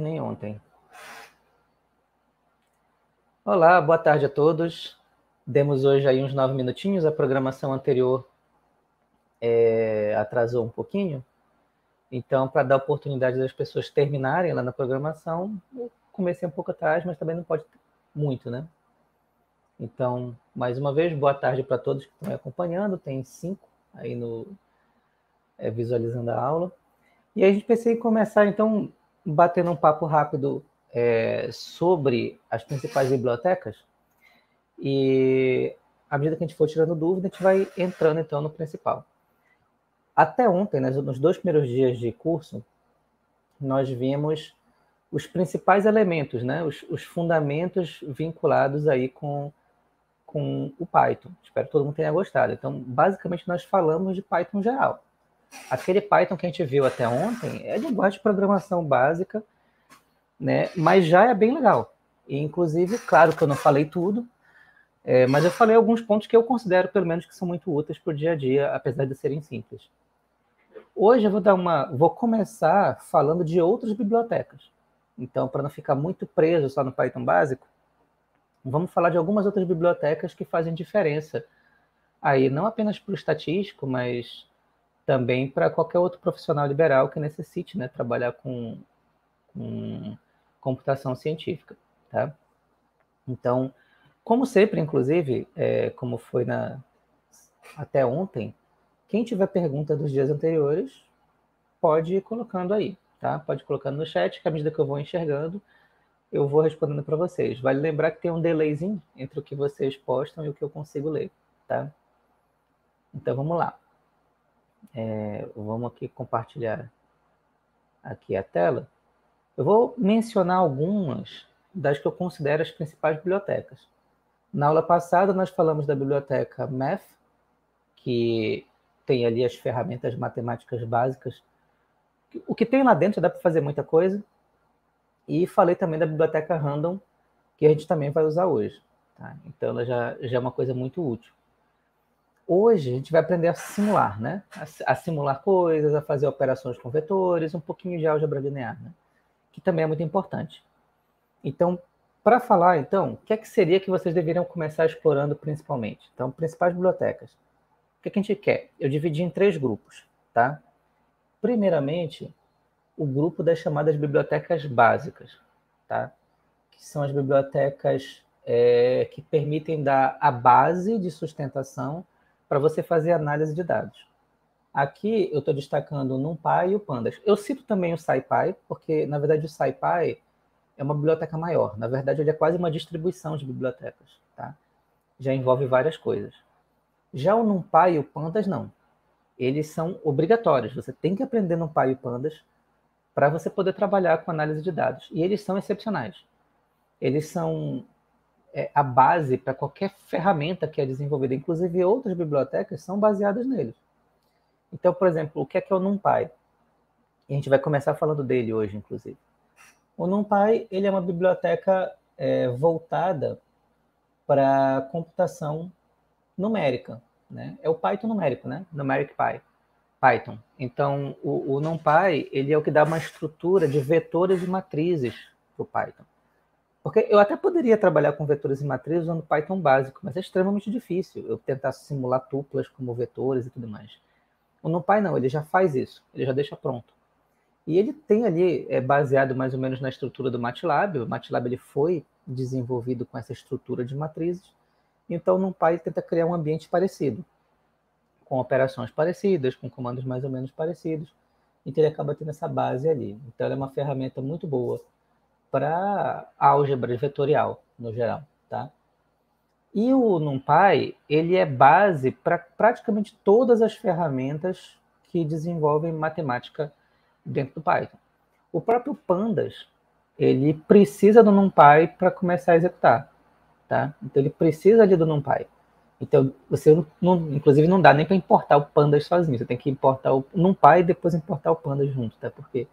que nem ontem. Olá, boa tarde a todos. Demos hoje aí uns nove minutinhos. A programação anterior é, atrasou um pouquinho. Então, para dar oportunidade das pessoas terminarem lá na programação, eu comecei um pouco atrás, mas também não pode muito, né? Então, mais uma vez, boa tarde para todos que estão me acompanhando. Tem cinco aí no é, visualizando a aula. E a gente pensei em começar, então, batendo um papo rápido é, sobre as principais bibliotecas. E à medida que a gente for tirando dúvida, a gente vai entrando, então, no principal. Até ontem, né, nos dois primeiros dias de curso, nós vimos os principais elementos, né, os, os fundamentos vinculados aí com com o Python. Espero que todo mundo tenha gostado. Então, basicamente, nós falamos de Python geral. Aquele Python que a gente viu até ontem é linguagem de programação básica, né? mas já é bem legal. E, inclusive, claro que eu não falei tudo, é, mas eu falei alguns pontos que eu considero, pelo menos, que são muito úteis para o dia a dia, apesar de serem simples. Hoje eu vou dar uma, vou começar falando de outras bibliotecas. Então, para não ficar muito preso só no Python básico, Vamos falar de algumas outras bibliotecas que fazem diferença aí, não apenas para o estatístico, mas também para qualquer outro profissional liberal que necessite né, trabalhar com, com computação científica. Tá? Então, como sempre, inclusive, é, como foi na, até ontem, quem tiver pergunta dos dias anteriores, pode ir colocando aí, tá? Pode ir colocando no chat, que à medida que eu vou enxergando, eu vou respondendo para vocês. Vale lembrar que tem um delayzinho entre o que vocês postam e o que eu consigo ler, tá? Então vamos lá. É, vamos aqui compartilhar aqui a tela. Eu vou mencionar algumas das que eu considero as principais bibliotecas. Na aula passada nós falamos da biblioteca Math, que tem ali as ferramentas matemáticas básicas. O que tem lá dentro dá para fazer muita coisa, e falei também da biblioteca Random, que a gente também vai usar hoje. Tá? Então, ela já, já é uma coisa muito útil. Hoje, a gente vai aprender a simular, né? A, simular coisas, a fazer operações com vetores, um pouquinho de álgebra linear, né? que também é muito importante. Então, para falar, então, o que, é que seria que vocês deveriam começar explorando principalmente? Então, principais bibliotecas. O que, é que a gente quer? Eu dividi em três grupos, tá? Primeiramente, o grupo das chamadas bibliotecas básicas, tá? que são as bibliotecas é, que permitem dar a base de sustentação para você fazer análise de dados. Aqui eu estou destacando o NumPy e o Pandas. Eu cito também o SciPy, porque, na verdade, o SciPy é uma biblioteca maior. Na verdade, ele é quase uma distribuição de bibliotecas. Tá? Já envolve várias coisas. Já o NumPy e o Pandas, não. Eles são obrigatórios. Você tem que aprender NumPy e Pandas para você poder trabalhar com análise de dados. E eles são excepcionais. Eles são é, a base para qualquer ferramenta que é desenvolvida. Inclusive, outras bibliotecas são baseadas neles. Então, por exemplo, o que é que é o NumPy? E a gente vai começar falando dele hoje, inclusive. O NumPy ele é uma biblioteca é, voltada para computação numérica. Né? É o Python numérico, né? Numeric Py. Python. Então, o, o NumPy ele é o que dá uma estrutura de vetores e matrizes para o Python. Porque eu até poderia trabalhar com vetores e matrizes usando Python básico, mas é extremamente difícil eu tentar simular tuplas como vetores e tudo mais. O NumPy não, ele já faz isso, ele já deixa pronto. E ele tem ali, é baseado mais ou menos na estrutura do MATLAB, o MATLAB ele foi desenvolvido com essa estrutura de matrizes, então o NumPy tenta criar um ambiente parecido com operações parecidas, com comandos mais ou menos parecidos. Então ele acaba tendo essa base ali. Então é uma ferramenta muito boa para álgebra vetorial no geral, tá? E o NumPy, ele é base para praticamente todas as ferramentas que desenvolvem matemática dentro do Python. O próprio Pandas, ele precisa do NumPy para começar a executar, tá? Então ele precisa ali do NumPy. Então, você não, inclusive não dá nem para importar o Pandas sozinho. Você tem que importar o NumPy e depois importar o Pandas junto, tá? Porque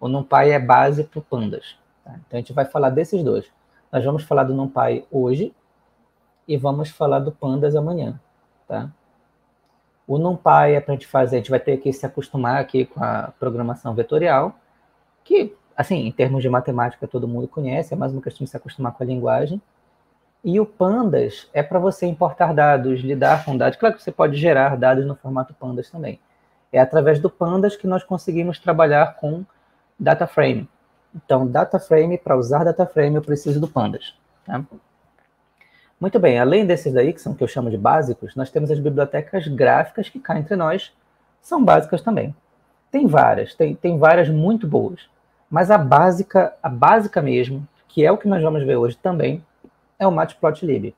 o NumPy é base para o Pandas. Tá? Então, a gente vai falar desses dois. Nós vamos falar do NumPy hoje e vamos falar do Pandas amanhã, tá? O NumPy é para a gente fazer, a gente vai ter que se acostumar aqui com a programação vetorial, que assim, em termos de matemática, todo mundo conhece, é mais uma questão de se acostumar com a linguagem. E o Pandas é para você importar dados, lidar com dados. Claro que você pode gerar dados no formato Pandas também. É através do Pandas que nós conseguimos trabalhar com data frame. Então, data frame, para usar data frame, eu preciso do Pandas. Tá? Muito bem, além desses daí, que são que eu chamo de básicos, nós temos as bibliotecas gráficas que cá entre nós são básicas também. Tem várias, tem, tem várias muito boas. Mas a básica, a básica mesmo, que é o que nós vamos ver hoje também, é o Matplotlib.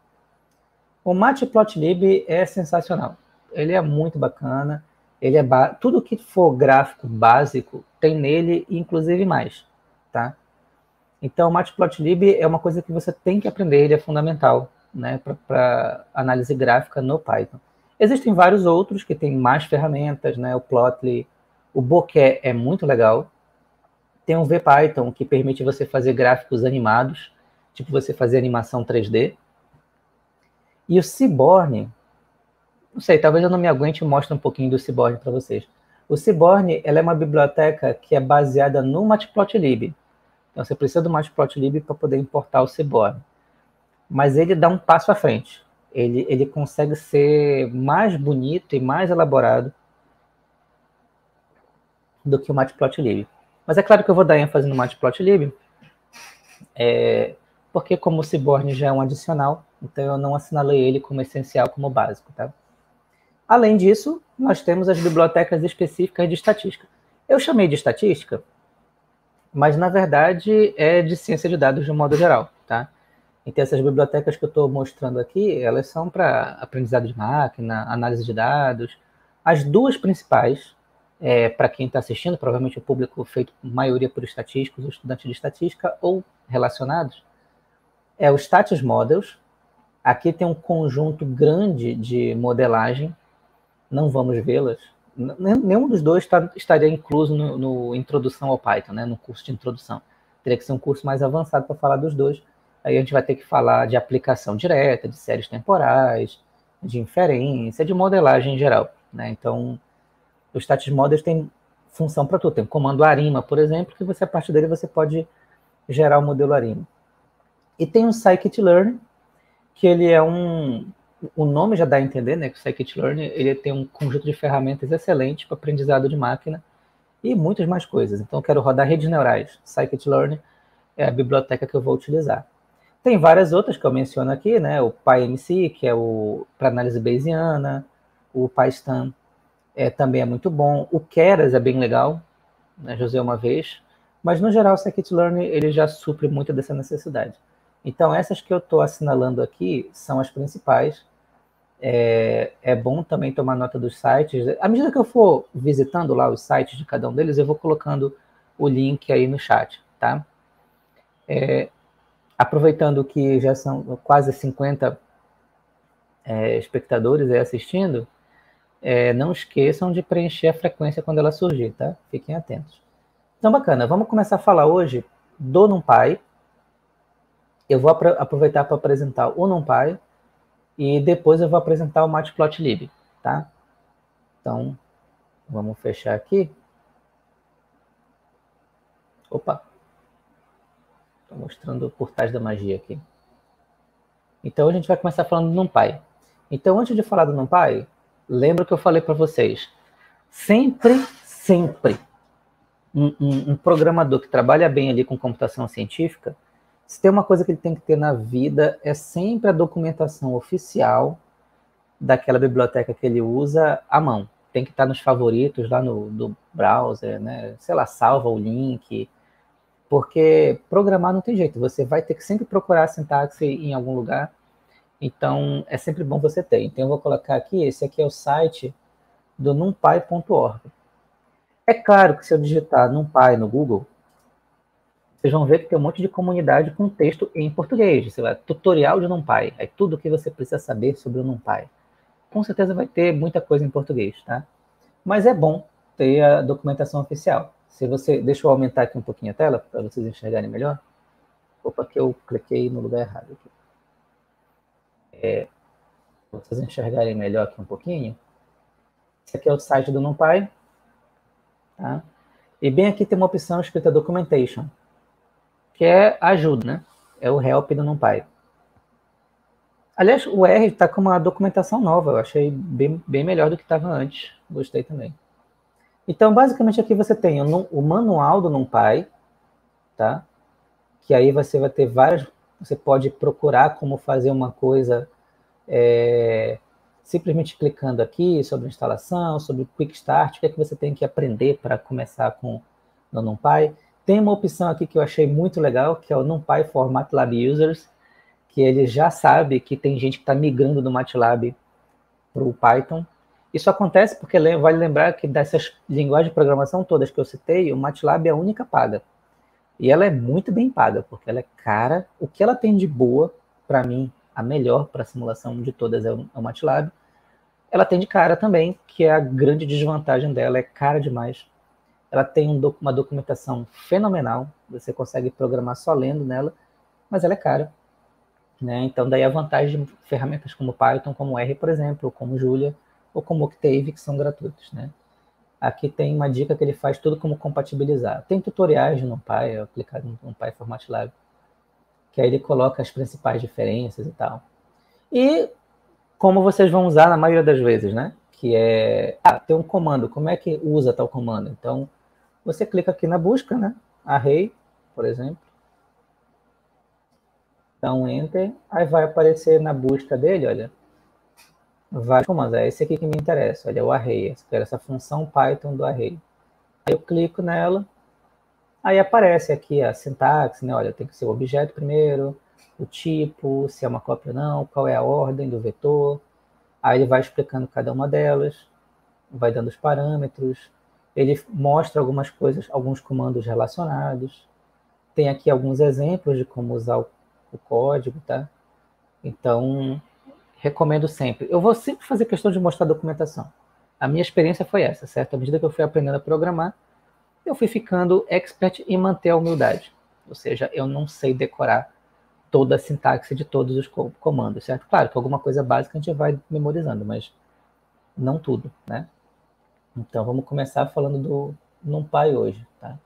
O Matplotlib é sensacional. Ele é muito bacana. Ele é ba... tudo que for gráfico básico tem nele, inclusive mais, tá? Então, o Matplotlib é uma coisa que você tem que aprender, ele é fundamental, né, para análise gráfica no Python. Existem vários outros que têm mais ferramentas, né? O Plotly, o Bokeh é muito legal. Tem o VPython que permite você fazer gráficos animados, tipo você fazer animação 3D. E o Seaborn, não sei, talvez eu não me aguente e mostre um pouquinho do Seaborn para vocês. O Seaborn ela é uma biblioteca que é baseada no Matplotlib. Então você precisa do Matplotlib para poder importar o Seaborn. Mas ele dá um passo à frente ele, ele consegue ser mais bonito e mais elaborado do que o Matplotlib. Mas é claro que eu vou dar ênfase no Matplotlib, é, porque como o Seaborn já é um adicional, então eu não assinalei ele como essencial, como básico. Tá? Além disso, nós temos as bibliotecas específicas de estatística. Eu chamei de estatística, mas na verdade é de ciência de dados de um modo geral. Tá? Então, essas bibliotecas que eu estou mostrando aqui, elas são para aprendizado de máquina, análise de dados. As duas principais, é, para quem está assistindo, provavelmente o público feito maioria por estatísticos, estudantes de estatística ou relacionados, é o Status Models. Aqui tem um conjunto grande de modelagem, não vamos vê-las. Nenhum dos dois tá, estaria incluso no, no Introdução ao Python, né, no curso de introdução. Teria que ser um curso mais avançado para falar dos dois Aí a gente vai ter que falar de aplicação direta, de séries temporais, de inferência, de modelagem em geral. Né? Então, os status models têm função para tudo. Tem o comando arima, por exemplo, que você, a partir dele, você pode gerar o modelo arima. E tem o scikit-learn, que ele é um... O nome já dá a entender, né? Que o scikit-learn ele tem um conjunto de ferramentas excelente para aprendizado de máquina e muitas mais coisas. Então, eu quero rodar redes neurais. Scikit-learn é a biblioteca que eu vou utilizar. Tem várias outras que eu menciono aqui, né? O PyMC, que é o para análise bayesiana, o PyStan é, também é muito bom. O Keras é bem legal, né? Usei uma vez. Mas, no geral, o scikit-learn ele já supre muito dessa necessidade. Então, essas que eu estou assinalando aqui são as principais. É, é, bom também tomar nota dos sites. À medida que eu for visitando lá os sites de cada um deles, eu vou colocando o link aí no chat, tá? É, aproveitando que já são quase 50 é, espectadores aí assistindo, é, não esqueçam de preencher a frequência quando ela surgir, tá? Fiquem atentos. Então, bacana, vamos começar a falar hoje do NumPy. Eu vou aproveitar para apresentar o NumPy e depois eu vou apresentar o Matplotlib, tá? Então, vamos fechar aqui. Opa, Estou mostrando por trás da magia aqui. Então a gente vai começar falando do NumPy. Então antes de falar do NumPy, lembra que eu falei para vocês. Sempre, sempre, um, um, um, programador que trabalha bem ali com computação científica, se tem uma coisa que ele tem que ter na vida, é sempre a documentação oficial daquela biblioteca que ele usa à mão. Tem que estar nos favoritos lá no, no browser, né? Sei lá, salva o link, porque programar não tem jeito, você vai ter que sempre procurar a sintaxe em algum lugar, então é sempre bom você ter. Então eu vou colocar aqui, esse aqui é o site do numpy.org. É claro que se eu digitar numpy no Google, vocês vão ver que tem um monte de comunidade com texto em português, sei lá, tutorial de NumPy, é tudo o que você precisa saber sobre o NumPy. Com certeza vai ter muita coisa em português, tá? Mas é bom ter a documentação oficial. Se você, deixa eu aumentar aqui um pouquinho a tela para vocês enxergarem melhor. Opa, que eu cliquei no lugar errado aqui. É, para vocês enxergarem melhor aqui um pouquinho. Esse aqui é o site do NumPy. Tá? E bem aqui tem uma opção escrita Documentation, que é ajuda, né? É o help do NumPy. Aliás, o R está com uma documentação nova, eu achei bem, bem melhor do que estava antes. Gostei também. Então, basicamente, aqui você tem o, o manual do NumPy, tá? Que aí você vai ter várias... Você pode procurar como fazer uma coisa é, simplesmente clicando aqui sobre instalação, sobre Quick Start, o que é que você tem que aprender para começar com no NumPy. Tem uma opção aqui que eu achei muito legal, que é o NumPy for MATLAB Users, que ele já sabe que tem gente que está migrando do MATLAB para o Python. Isso acontece porque vale lembrar que dessas linguagens de programação todas que eu citei, o MATLAB é a única paga. E ela é muito bem paga, porque ela é cara. O que ela tem de boa, para mim, a melhor para simulação de todas é o, é o MATLAB. Ela tem de cara também, que é a grande desvantagem dela, é cara demais. Ela tem um uma documentação fenomenal, você consegue programar só lendo nela, mas ela é cara. Né? Então, daí a vantagem de ferramentas como Python, como R, por exemplo, ou como Julia, ou como Octave, que são gratuitos. Né? Aqui tem uma dica que ele faz tudo como compatibilizar. Tem tutoriais no NumPy, aplicado no NumPy for MATLAB, que aí ele coloca as principais diferenças e tal. E como vocês vão usar na maioria das vezes, né? Que é, ah, tem um comando, como é que usa tal comando? Então, você clica aqui na busca, né? Array, por exemplo. Dá um Enter, aí vai aparecer na busca dele, olha, vários comandos. É esse aqui que me interessa, olha, o array, essa função Python do array. Aí eu clico nela, Aí aparece aqui a sintaxe, né? Olha, tem que ser o objeto primeiro, o tipo, se é uma cópia ou não, qual é a ordem do vetor. Aí ele vai explicando cada uma delas, vai dando os parâmetros, ele mostra algumas coisas, alguns comandos relacionados. Tem aqui alguns exemplos de como usar o, o código, tá? Então, recomendo sempre. Eu vou sempre fazer questão de mostrar a documentação. A minha experiência foi essa, certo? À medida que eu fui aprendendo a programar, eu fui ficando expert em manter a humildade. Ou seja, eu não sei decorar toda a sintaxe de todos os comandos, certo? Claro que alguma coisa básica a gente vai memorizando, mas não tudo, né? Então, vamos começar falando do NumPy hoje, tá?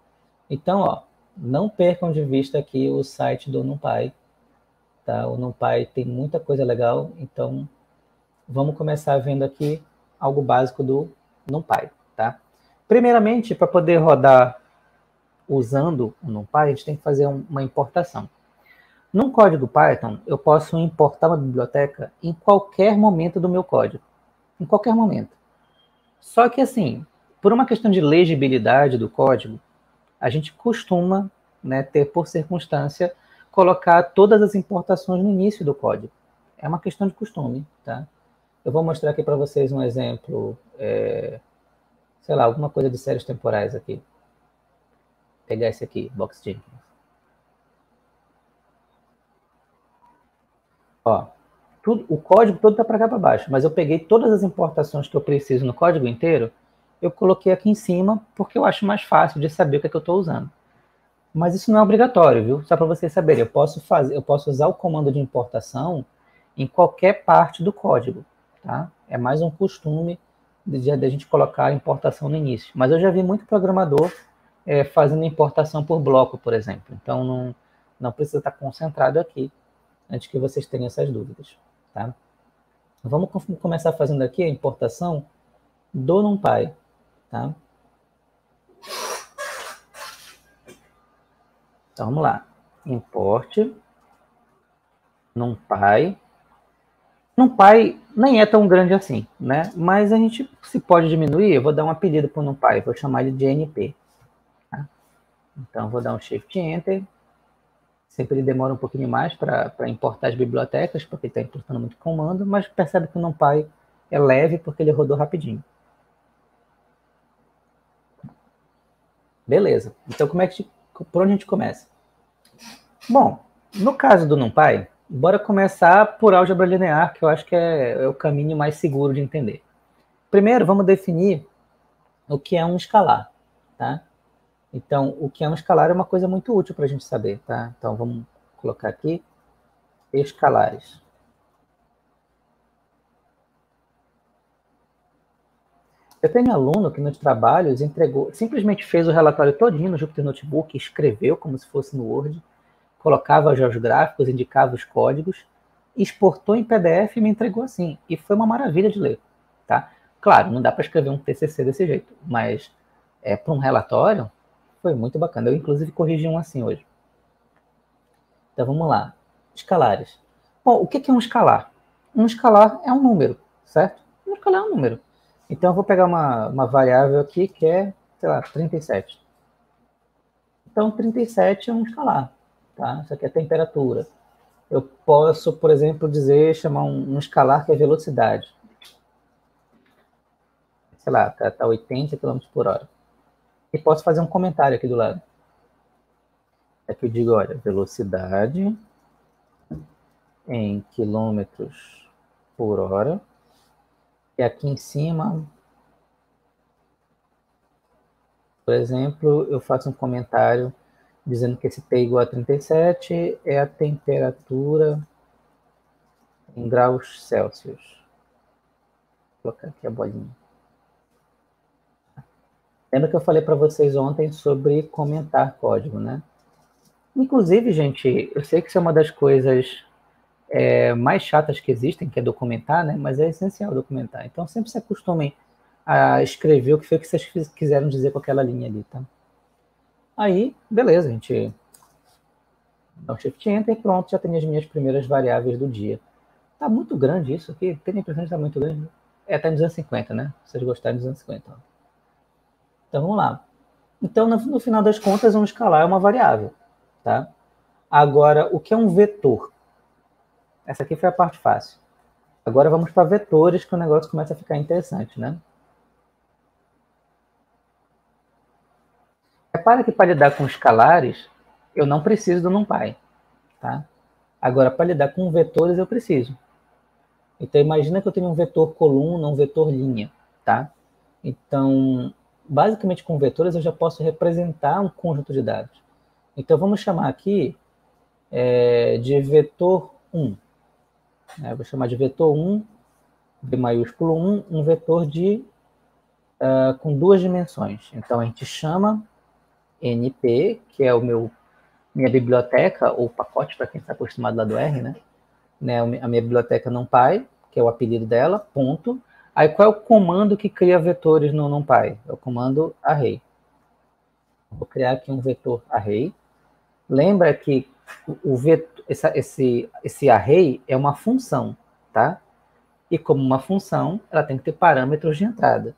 Então, ó, não percam de vista aqui o site do NumPy, tá? O NumPy tem muita coisa legal, então vamos começar vendo aqui algo básico do NumPy, tá? Primeiramente, para poder rodar usando o NumPy, a gente tem que fazer uma importação. Num código Python, eu posso importar uma biblioteca em qualquer momento do meu código. Em qualquer momento. Só que, assim, por uma questão de legibilidade do código, a gente costuma né, ter, por circunstância, colocar todas as importações no início do código. É uma questão de costume, tá? Eu vou mostrar aqui para vocês um exemplo é, sei lá, alguma coisa de séries temporais aqui. Vou pegar esse aqui, Box Jenkins. Ó, tudo, o código todo está para cá para baixo, mas eu peguei todas as importações que eu preciso no código inteiro, eu coloquei aqui em cima porque eu acho mais fácil de saber o que, é que eu estou usando. Mas isso não é obrigatório, viu? Só para vocês saberem, eu posso fazer, eu posso usar o comando de importação em qualquer parte do código, tá? É mais um costume de a gente colocar a importação no início. Mas eu já vi muito programador é, fazendo importação por bloco, por exemplo. Então, não, não precisa estar concentrado aqui, antes que vocês tenham essas dúvidas. Tá? Vamos começar fazendo aqui a importação do NumPy. Tá? Então, vamos lá. Import NumPy pai nem é tão grande assim, né? Mas a gente se pode diminuir, eu vou dar um apelido para o NumPy, vou chamar ele de NP. Tá? Então, vou dar um Shift Enter. Sempre ele demora um pouquinho mais para importar as bibliotecas, porque ele está importando muito comando, mas percebe que o NumPy é leve porque ele rodou rapidinho. Beleza. Então, como é que, por onde a gente começa? Bom, no caso do NumPy, Bora começar por álgebra linear, que eu acho que é, é, o caminho mais seguro de entender. Primeiro, vamos definir o que é um escalar, tá? Então, o que é um escalar é uma coisa muito útil para a gente saber, tá? Então, vamos colocar aqui escalares. Eu tenho um aluno que nos trabalhos entregou, simplesmente fez o relatório todinho no Jupyter Notebook, escreveu como se fosse no Word, colocava já os gráficos, indicava os códigos, exportou em PDF e me entregou assim. E foi uma maravilha de ler, tá? Claro, não dá para escrever um TCC desse jeito, mas é, para um relatório foi muito bacana. Eu, inclusive, corrigi um assim hoje. Então, vamos lá. Escalares. Bom, o que é um escalar? Um escalar é um número, certo? Um escalar é um número. Então, eu vou pegar uma, uma variável aqui que é, sei lá, 37. Então, 37 é um escalar, tá? Isso aqui é temperatura. Eu posso, por exemplo, dizer, chamar um, um escalar que é velocidade. Sei lá, tá, tá 80 km por hora. E posso fazer um comentário aqui do lado. É que eu digo, olha, velocidade em quilômetros por hora e aqui em cima, por exemplo, eu faço um comentário dizendo que esse T igual a 37 é a temperatura em graus Celsius. Vou colocar aqui a bolinha. Lembra que eu falei para vocês ontem sobre comentar código, né? Inclusive, gente, eu sei que isso é uma das coisas é, mais chatas que existem, que é documentar, né? Mas é essencial documentar. Então, sempre se acostumem a escrever o que foi que vocês quiseram dizer com aquela linha ali, tá? Aí, beleza, a gente dá um shift enter pronto, já tem as minhas primeiras variáveis do dia. Tá muito grande isso aqui, tem a impressão de estar tá muito grande. É, tá em 250, né? Se vocês gostarem de 250. Ó. Então, vamos lá. Então, no, no final das contas, um escalar é uma variável, tá? Agora, o que é um vetor? Essa aqui foi a parte fácil. Agora vamos para vetores, que o negócio começa a ficar interessante, né? Repara que para lidar com escalares, eu não preciso do NumPy, tá? Agora, para lidar com vetores, eu preciso. Então, imagina que eu tenho um vetor coluna, um vetor linha, tá? Então, basicamente com vetores eu já posso representar um conjunto de dados. Então, vamos chamar aqui é, de vetor 1. Né? Vou chamar de vetor 1, B maiúsculo 1, um vetor de, uh, com duas dimensões. Então, a gente chama NP, que é o meu minha biblioteca, ou pacote, para quem está acostumado lá do R, né? né? A minha biblioteca NumPy, que é o apelido dela, ponto. Aí, qual é o comando que cria vetores no NumPy? É o comando array. Vou criar aqui um vetor array. Lembra que o vetor, essa, esse, esse array é uma função, tá? E como uma função, ela tem que ter parâmetros de entrada.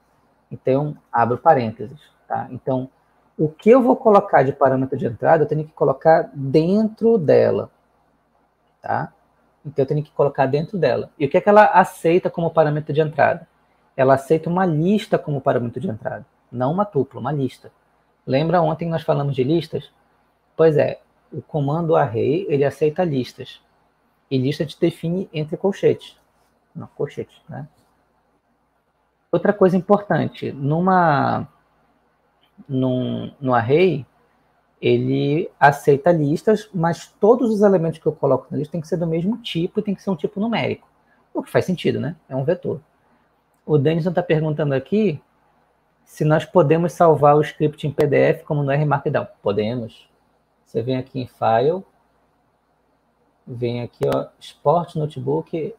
Então, abro parênteses, tá? Então, o que eu vou colocar de parâmetro de entrada, eu tenho que colocar dentro dela, tá? Então, eu tenho que colocar dentro dela. E o que é que ela aceita como parâmetro de entrada? Ela aceita uma lista como parâmetro de entrada, não uma tupla, uma lista. Lembra ontem nós falamos de listas? Pois é, o comando array, ele aceita listas. E lista te define entre colchetes. Não, colchete, né? Outra coisa importante, numa num, no array, ele aceita listas, mas todos os elementos que eu coloco na lista tem que ser do mesmo tipo e tem que ser um tipo numérico. O que faz sentido, né? É um vetor. O Denison está perguntando aqui se nós podemos salvar o script em PDF como no R Markdown. Podemos. Você vem aqui em File, vem aqui, ó, Export Notebook,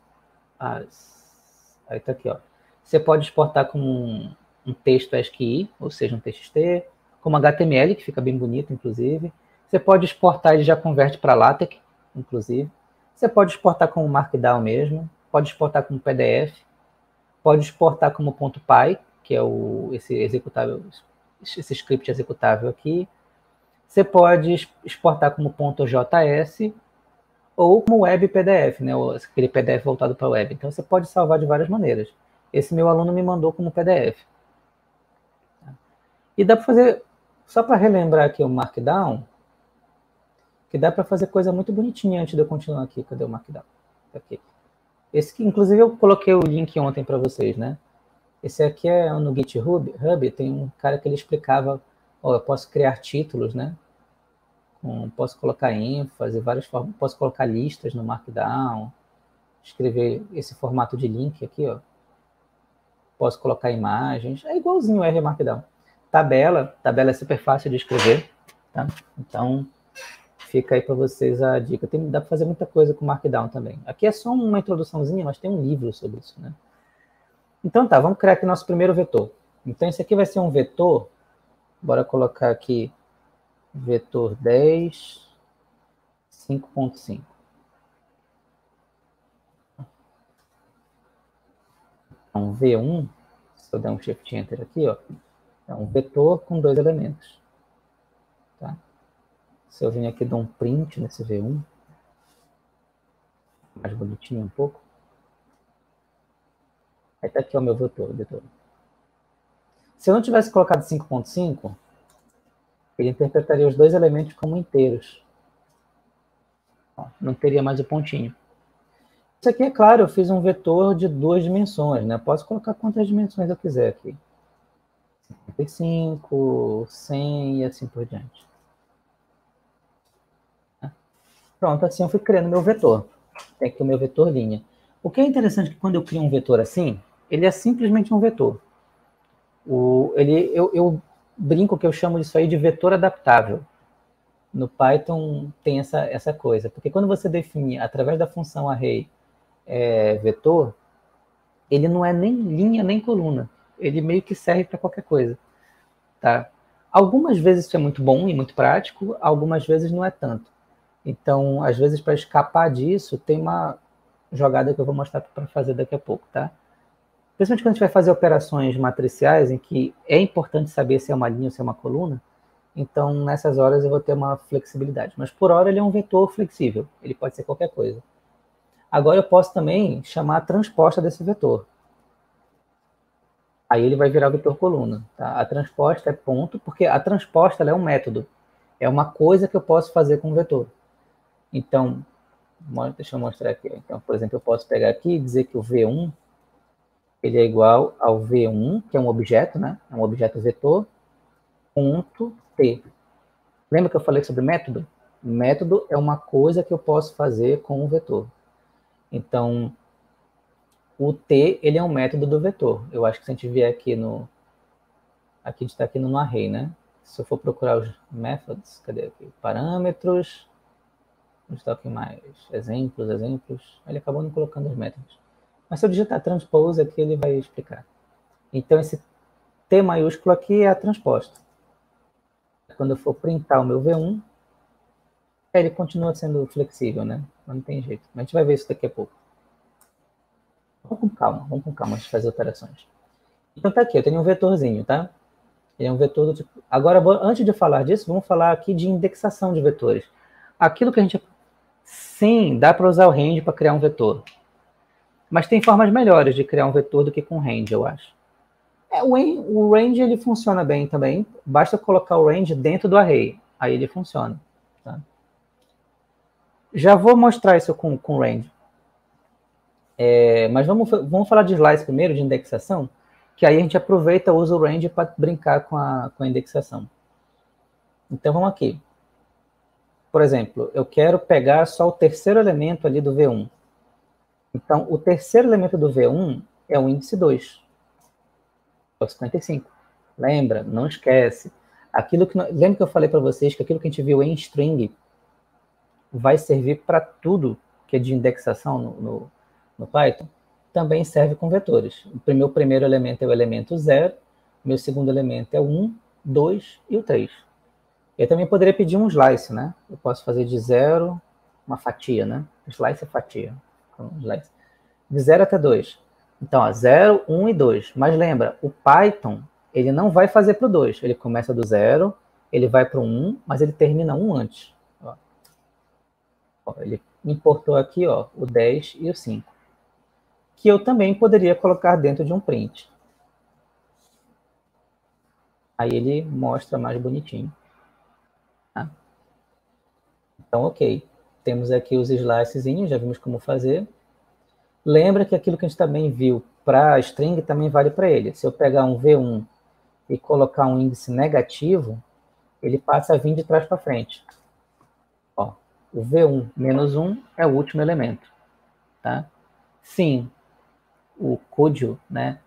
as, aí tá aqui, ó. Você pode exportar como um, um texto ASCII, ou seja, um TXT, como HTML, que fica bem bonito, inclusive. Você pode exportar e já converte para LaTeX, inclusive. Você pode exportar como Markdown mesmo, pode exportar como PDF, pode exportar como .py, que é o, esse executável, esse script executável aqui. Você pode exportar como .js ou como web PDF, né? aquele PDF voltado para web. Então você pode salvar de várias maneiras. Esse meu aluno me mandou como PDF. E dá para fazer, só para relembrar aqui o Markdown, que dá para fazer coisa muito bonitinha antes de eu continuar aqui. Cadê o Markdown? Tá aqui. Esse que, inclusive, eu coloquei o link ontem para vocês, né? Esse aqui é no GitHub, tem um cara que ele explicava Ó, eu posso criar títulos, né? Posso colocar ênfase, várias formas. Posso colocar listas no Markdown, escrever esse formato de link aqui, ó. posso colocar imagens, é igualzinho o R Markdown. Tabela, tabela é super fácil de escrever, tá? Então, fica aí para vocês a dica. Tem, dá para fazer muita coisa com Markdown também. Aqui é só uma introduçãozinha, mas tem um livro sobre isso, né? Então tá, vamos criar aqui nosso primeiro vetor. Então esse aqui vai ser um vetor, bora colocar aqui vetor 10, 5.5. Então, V1, se eu der um Shift Enter aqui, ó, é um vetor com dois elementos. Tá? Se eu vir aqui dar um print nesse V1, mais bonitinho um pouco. Aí tá aqui o meu vetor, vetor. Se eu não tivesse colocado 5.5, ele interpretaria os dois elementos como inteiros. Não teria mais o pontinho. Isso aqui, é claro, eu fiz um vetor de duas dimensões, né? Posso colocar quantas dimensões eu quiser aqui. 55, 100 e assim por diante. Pronto, assim eu fui criando meu vetor. Tem aqui o meu vetor linha. O que é interessante é que quando eu crio um vetor assim, ele é simplesmente um vetor. O, ele, eu, eu brinco que eu chamo isso aí de vetor adaptável. No Python tem essa, essa coisa, porque quando você define através da função array é, vetor, ele não é nem linha nem coluna. Ele meio que serve para qualquer coisa. Tá? Algumas vezes isso é muito bom e muito prático, algumas vezes não é tanto. Então, às vezes, para escapar disso, tem uma jogada que eu vou mostrar para fazer daqui a pouco, tá? Principalmente quando a gente vai fazer operações matriciais, em que é importante saber se é uma linha ou se é uma coluna, então nessas horas eu vou ter uma flexibilidade. Mas por hora ele é um vetor flexível, ele pode ser qualquer coisa. Agora eu posso também chamar a transposta desse vetor. Aí ele vai virar vetor coluna. Tá? A transposta é ponto, porque a transposta é um método. É uma coisa que eu posso fazer com o vetor. Então, deixa eu mostrar aqui. Então, por exemplo, eu posso pegar aqui e dizer que o V1 ele é igual ao V1, que é um objeto, né? É um objeto vetor, ponto T. Lembra que eu falei sobre método? Método é uma coisa que eu posso fazer com o vetor. Então, o T, ele é um método do vetor. Eu acho que se a gente vier aqui no... Aqui a gente está aqui no array, né? Se eu for procurar os methods, cadê aqui? Parâmetros, onde está aqui mais? Exemplos, exemplos. Ele acabou não colocando os métodos. Mas se eu digitar transpose aqui, ele vai explicar. Então, esse T maiúsculo aqui é a transposta. Quando eu for printar o meu V1, ele continua sendo flexível, né? Não tem jeito. Mas a gente vai ver isso daqui a pouco. Vamos com calma, vamos com calma de fazer operações. Então tá aqui, eu tenho um vetorzinho, tá? Ele é um vetor do tipo... Agora, antes de falar disso, vamos falar aqui de indexação de vetores. Aquilo que a gente... Sim, dá para usar o range para criar um vetor. Mas tem formas melhores de criar um vetor do que com range, eu acho. É, o, o range ele funciona bem também. Basta colocar o range dentro do array. Aí ele funciona. Tá? Já vou mostrar isso com, com range. É, mas vamos, vamos falar de slice primeiro, de indexação, que aí a gente aproveita usa o range para brincar com a, com a indexação. Então vamos aqui. Por exemplo, eu quero pegar só o terceiro elemento ali do V1. Então, o terceiro elemento do V1 é o índice 2, é o 55. Lembra? Não esquece. Aquilo que, lembra que eu falei para vocês que aquilo que a gente viu em string vai servir para tudo que é de indexação no, no, no, Python? Também serve com vetores. O meu primeiro elemento é o elemento 0, meu segundo elemento é o 1, 2 e o 3. Eu também poderia pedir um slice, né? Eu posso fazer de 0 uma fatia, né? Slice é fatia de 0 até 2. Então, ó, 0, 1 e 2. Mas lembra, o Python, ele não vai fazer para o 2. Ele começa do 0, ele vai para o 1, mas ele termina 1 antes. Ó. Ó, ele importou aqui ó, o 10 e o 5. Que eu também poderia colocar dentro de um print. Aí ele mostra mais bonitinho. Tá? Então, ok. Temos aqui os slicezinhos, já vimos como fazer. Lembra que aquilo que a gente também viu para string também vale para ele. Se eu pegar um V1 e colocar um índice negativo, ele passa a vir de trás para frente. Ó, o V1 menos 1 é o último elemento. Tá? Sim, o código, né?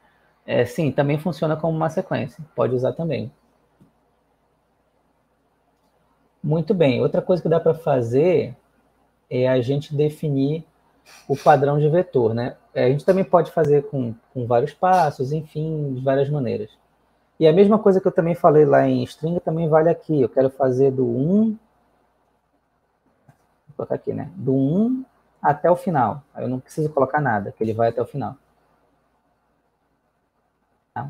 É, sim, também funciona como uma sequência. Pode usar também. Muito bem. Outra coisa que dá para fazer é a gente definir o padrão de vetor, né? É, a gente também pode fazer com, com vários passos, enfim, de várias maneiras. E a mesma coisa que eu também falei lá em string também vale aqui. Eu quero fazer do 1, vou colocar aqui, né? Do 1 até o final. Eu não preciso colocar nada, que ele vai até o final. Tá?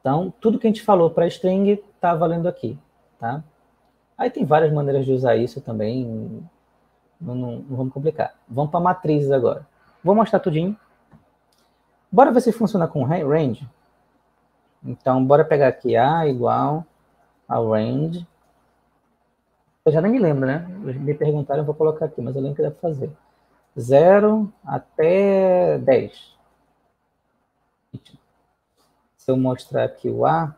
Então, tudo que a gente falou para string está valendo aqui, tá? Aí tem várias maneiras de usar isso também, não, não, não vamos complicar. Vamos para matrizes agora. Vou mostrar tudinho. Bora ver se funciona com range. Então, bora pegar aqui A igual ao range. Eu já nem me lembro, né? Me perguntaram, eu vou colocar aqui, mas eu lembro que dá para fazer. 0 até 10. Se eu mostrar aqui o A,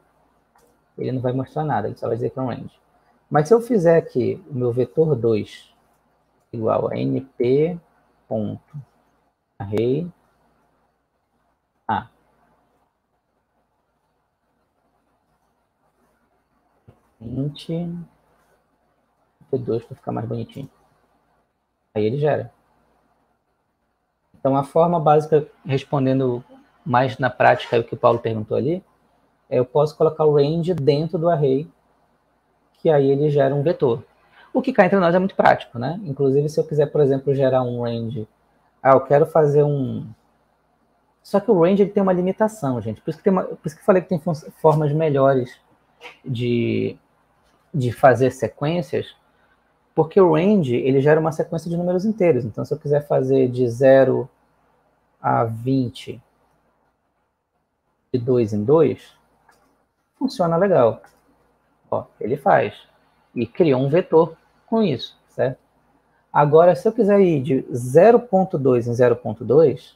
ele não vai mostrar nada, ele só vai dizer que é um range. Mas se eu fizer aqui o meu vetor 2 igual a np ponto array a int p2 para ficar mais bonitinho. Aí ele gera. Então a forma básica, respondendo mais na prática o que o Paulo perguntou ali, é eu posso colocar o range dentro do array, que aí ele gera um vetor. O que cá entre nós é muito prático, né? Inclusive, se eu quiser, por exemplo, gerar um range, ah, eu quero fazer um. Só que o range ele tem uma limitação, gente. Por isso que, tem uma... por isso que eu falei que tem formas melhores de, de fazer sequências, porque o range ele gera uma sequência de números inteiros. Então, se eu quiser fazer de 0 a 20 de 2 em 2, funciona legal. Ó, ele faz. E criou um vetor com isso, certo? Agora, se eu quiser ir de 0.2 em 0.2,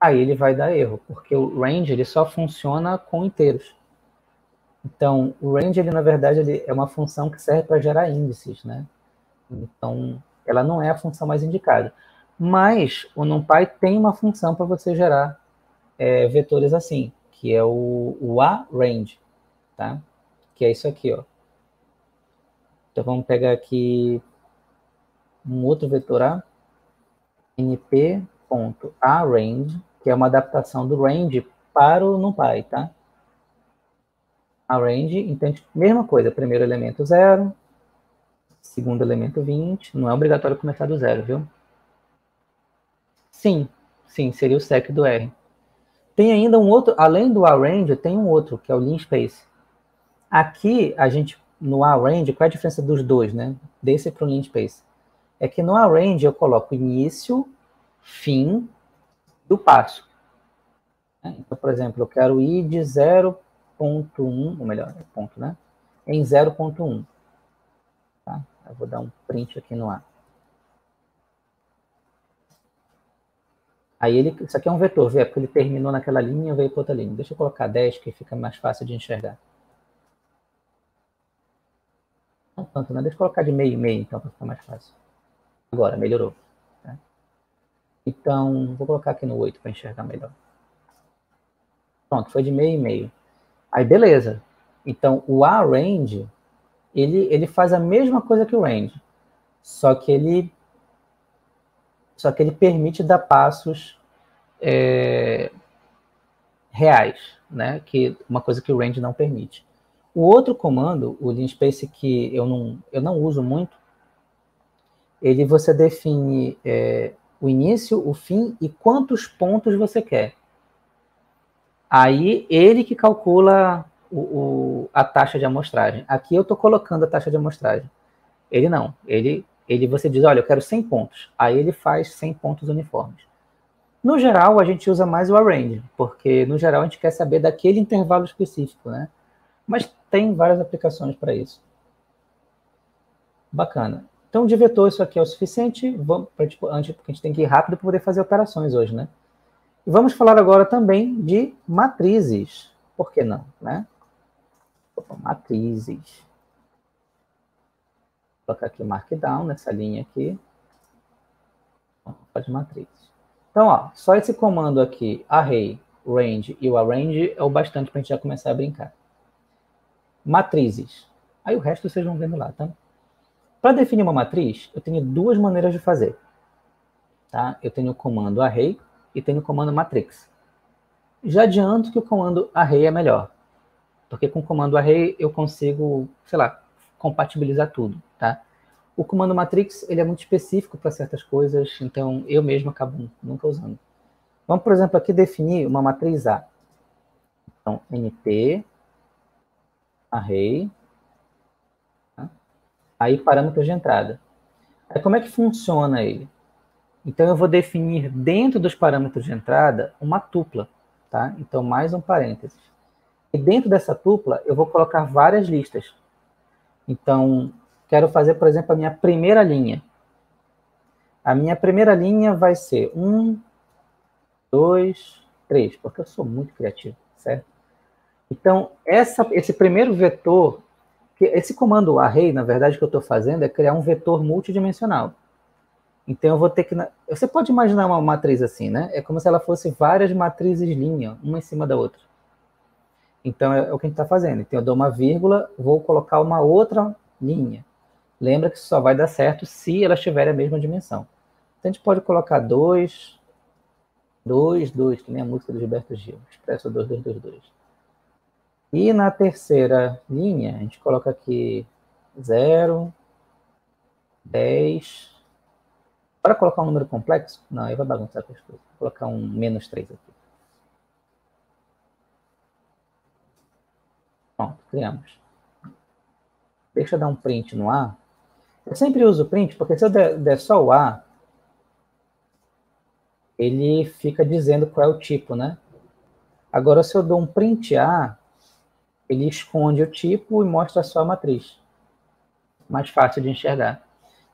aí ele vai dar erro, porque o range ele só funciona com inteiros. Então, o range, ele, na verdade, ele é uma função que serve para gerar índices, né? Então, ela não é a função mais indicada. Mas o NumPy tem uma função para você gerar é, vetores assim, que é o, o aRange, tá? Que é isso aqui, ó. Então vamos pegar aqui um outro vetor A, np.aRange, que é uma adaptação do range para o NumPy, tá? ARange, então, mesma coisa, primeiro elemento 0, segundo elemento 20, não é obrigatório começar do zero, viu? Sim, sim, seria o sec do R. Tem ainda um outro, além do ARange, tem um outro, que é o linspace. Aqui, a gente no arrange, qual é a diferença dos dois, né? Desse para o lean space? É que no arrange eu coloco início, fim do passo. Então, por exemplo, eu quero ir de 0.1, ou melhor, ponto, né? Em 0.1. Tá? Eu vou dar um print aqui no A. Aí ele, isso aqui é um vetor, vê? Porque ele terminou naquela linha veio para outra linha. Deixa eu colocar 10, que fica mais fácil de enxergar. Não tanto, né? Deixa eu colocar de meio e meio, então, para ficar mais fácil. Agora, melhorou. Né? Então, vou colocar aqui no 8 para enxergar melhor. Pronto, foi de meio e meio. Aí, beleza. Então, o arrange, ele, ele faz a mesma coisa que o range, só que ele só que ele permite dar passos é, reais, né? Que uma coisa que o range não permite. O outro comando, o linspace que eu não, eu não uso muito, ele você define é, o início, o fim e quantos pontos você quer. Aí ele que calcula o, o, a taxa de amostragem. Aqui eu estou colocando a taxa de amostragem. Ele não. Ele, ele você diz, olha, eu quero 100 pontos. Aí ele faz 100 pontos uniformes. No geral, a gente usa mais o arrange, porque no geral a gente quer saber daquele intervalo específico, né? Mas tem várias aplicações para isso. Bacana. Então, de vetor, isso aqui é o suficiente. Vamos, pra, tipo, antes, porque a gente tem que ir rápido para poder fazer operações hoje, né? E vamos falar agora também de matrizes. Por que não, né? Opa, matrizes. Colocar aqui o Markdown nessa linha aqui. De matrizes. Então, ó, só esse comando aqui, array, range e o arrange é o bastante para a gente já começar a brincar. Matrizes. Aí o resto vocês vão vendo lá, tá? Para definir uma matriz, eu tenho duas maneiras de fazer. Tá? Eu tenho o comando array e tenho o comando matrix. Já adianto que o comando array é melhor, porque com o comando array eu consigo, sei lá, compatibilizar tudo, tá? O comando matrix, ele é muito específico para certas coisas, então eu mesmo acabo nunca usando. Vamos, por exemplo, aqui definir uma matriz A. Então, np array tá? aí parâmetros de entrada. Aí como é que funciona ele? Então eu vou definir dentro dos parâmetros de entrada uma tupla, tá? Então mais um parênteses. E dentro dessa tupla eu vou colocar várias listas. Então quero fazer, por exemplo, a minha primeira linha. A minha primeira linha vai ser um, dois, três, porque eu sou muito criativo, certo? Então, essa, esse primeiro vetor, esse comando array, na verdade, que eu estou fazendo é criar um vetor multidimensional. Então, eu vou ter que... Você pode imaginar uma matriz assim, né? É como se ela fosse várias matrizes linha, uma em cima da outra. Então, é, o que a gente está fazendo. Então, eu dou uma vírgula, vou colocar uma outra linha. Lembra que só vai dar certo se elas tiverem a mesma dimensão. Então, a gente pode colocar dois, dois, dois, que nem a música do Gilberto Gil. Expresso 2, 2, 2, 2. E na terceira linha, a gente coloca aqui 0, 10. Para colocar um número complexo? Não, aí vai bagunçar as coisas. Vou colocar um menos 3 aqui. Pronto, criamos. Deixa eu dar um print no A. Eu sempre uso print, porque se eu der, der só o A, ele fica dizendo qual é o tipo, né? Agora, se eu dou um print A, ele esconde o tipo e mostra só a matriz. Mais fácil de enxergar.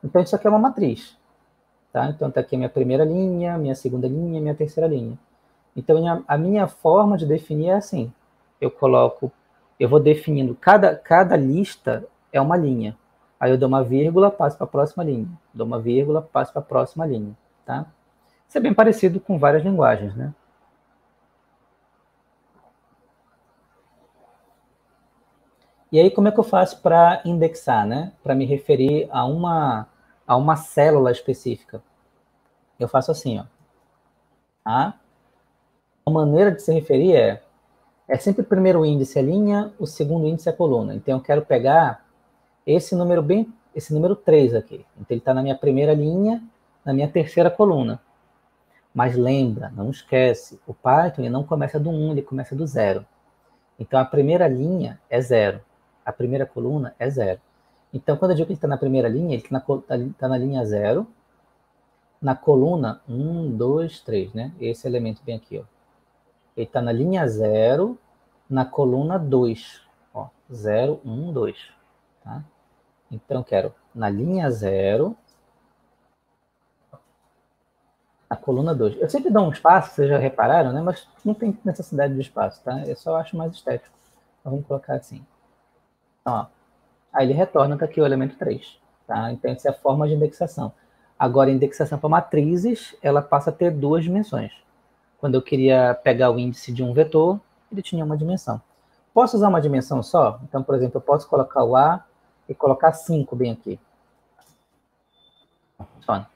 Então, isso aqui é uma matriz. Tá? Então, está aqui a minha primeira linha, minha segunda linha, minha terceira linha. Então, a minha forma de definir é assim. Eu coloco, eu vou definindo, cada, cada lista é uma linha. Aí eu dou uma vírgula, passo para a próxima linha. Dou uma vírgula, passo para a próxima linha. Tá? Isso é bem parecido com várias linguagens, né? E aí, como é que eu faço para indexar, né? Para me referir a uma, a uma célula específica. Eu faço assim, ó. A maneira de se referir é, é sempre o primeiro índice a linha, o segundo índice a coluna. Então, eu quero pegar esse número bem, esse número 3 aqui. Então, ele está na minha primeira linha, na minha terceira coluna. Mas lembra, não esquece, o Python ele não começa do 1, ele começa do 0. Então, a primeira linha é 0 a primeira coluna é zero. Então, quando eu digo que ele está na primeira linha, ele está na, tá, tá na linha zero, na coluna 1, 2, 3, né? Esse elemento bem aqui, ó. Ele está na linha zero, na coluna 2, ó. 0, 1, 2, tá? Então, quero na linha zero, na coluna 2. Eu sempre dou um espaço, vocês já repararam, né? Mas não tem necessidade de espaço, tá? Eu só acho mais estético. Então, vamos colocar assim. Ó, aí ele retorna aqui o elemento 3. Tá? Então, essa é a forma de indexação. Agora, a indexação para matrizes, ela passa a ter duas dimensões. Quando eu queria pegar o índice de um vetor, ele tinha uma dimensão. Posso usar uma dimensão só? Então, por exemplo, eu posso colocar o A e colocar 5 bem aqui. Funciona.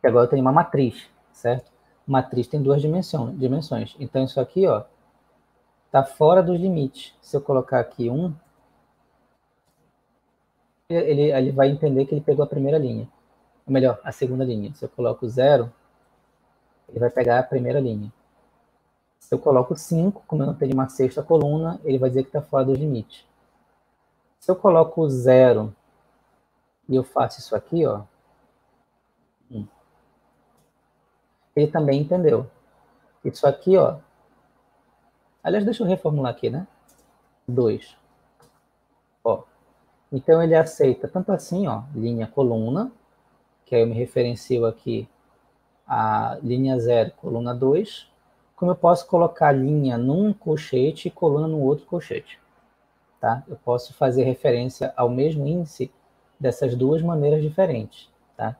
E agora eu tenho uma matriz, certo? Matriz tem duas dimensões. Então, isso aqui, ó, está fora dos limites. Se eu colocar aqui 1, um, ele, ele vai entender que ele pegou a primeira linha. Ou melhor, a segunda linha. Se eu coloco zero, ele vai pegar a primeira linha. Se eu coloco 5, como eu não tenho uma sexta coluna, ele vai dizer que está fora do limite. Se eu coloco zero e eu faço isso aqui, ó, ele também entendeu. Isso aqui, ó. Aliás, deixa eu reformular aqui, né? 2. Ó, então ele aceita tanto assim, ó, linha coluna, que aí eu me referencio aqui a linha 0, coluna 2, como eu posso colocar linha num colchete e coluna no outro colchete. Tá? Eu posso fazer referência ao mesmo índice dessas duas maneiras diferentes. Tá?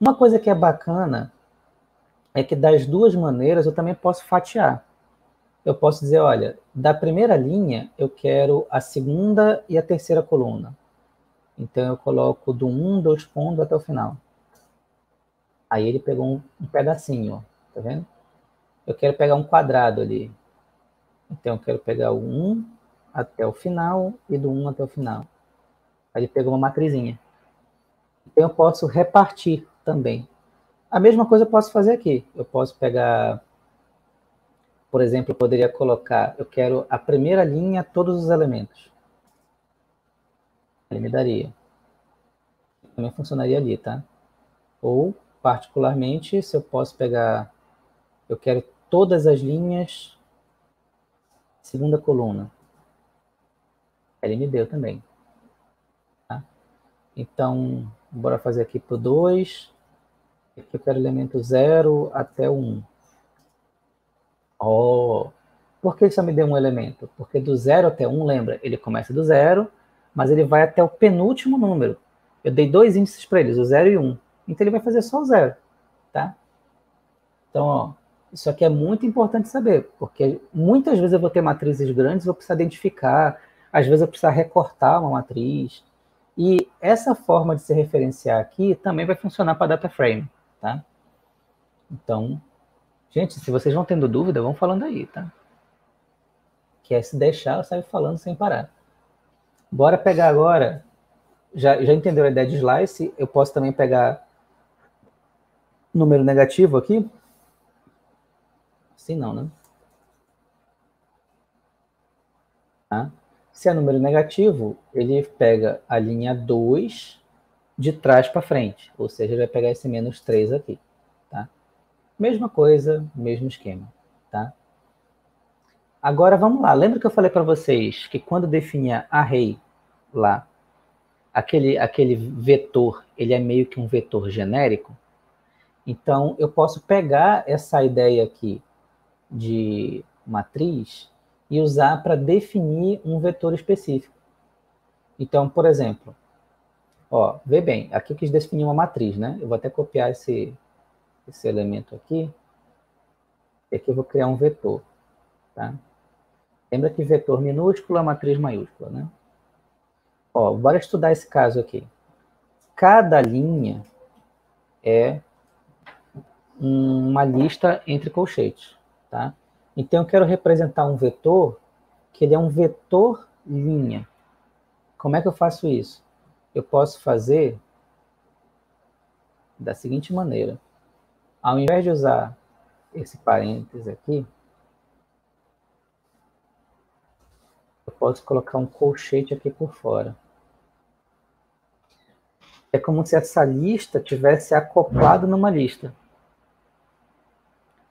Uma coisa que é bacana é que das duas maneiras eu também posso fatiar. Eu posso dizer, olha, da primeira linha eu quero a segunda e a terceira coluna. Então eu coloco do 1, um, dois pontos até o final. Aí ele pegou um, um pedacinho, ó, tá vendo? Eu quero pegar um quadrado ali. Então eu quero pegar o 1 até o final e do 1 até o final. Aí ele pegou uma matrizinha. Então eu posso repartir também. A mesma coisa eu posso fazer aqui. Eu posso pegar, por exemplo, eu poderia colocar, eu quero a primeira linha, todos os elementos. Ele me daria. Também funcionaria ali, tá? Ou, particularmente, se eu posso pegar, eu quero todas as linhas, segunda coluna. Ele me deu também. Tá? Então, bora fazer aqui para o 2. Aqui eu quero elemento 0 até o 1. Oh, por que só me deu um elemento? Porque do 0 até 1, lembra, ele começa do 0, mas ele vai até o penúltimo número. Eu dei dois índices para eles, o 0 e o 1. Então ele vai fazer só o 0, tá? Então, ó, isso aqui é muito importante saber, porque muitas vezes eu vou ter matrizes grandes, vou precisar identificar, às vezes eu precisar recortar uma matriz. E essa forma de se referenciar aqui também vai funcionar para data frame, tá? Então, gente, se vocês vão tendo dúvida, vão falando aí, tá? Que é se deixar, eu saio falando sem parar. Bora pegar agora, já, já entendeu a ideia de slice? Eu posso também pegar número negativo aqui? Assim não, né? Tá? Se é número negativo, ele pega a linha 2 de trás para frente, ou seja, ele vai pegar esse menos 3 aqui, tá? Mesma coisa, mesmo esquema, tá? Agora vamos lá, lembra que eu falei para vocês que quando definia array lá, aquele, aquele vetor, ele é meio que um vetor genérico? Então, eu posso pegar essa ideia aqui de matriz e usar para definir um vetor específico. Então, por exemplo, ó, vê bem, aqui eu quis definir uma matriz, né? Eu vou até copiar esse, esse elemento aqui, e aqui eu vou criar um vetor, tá? Lembra que vetor minúsculo é matriz maiúscula, né? Ó, bora estudar esse caso aqui. Cada linha é uma lista entre colchetes, tá? Então, eu quero representar um vetor que ele é um vetor linha. Como é que eu faço isso? Eu posso fazer da seguinte maneira. Ao invés de usar esse parênteses aqui, eu posso colocar um colchete aqui por fora. É como se essa lista tivesse acoplado numa lista.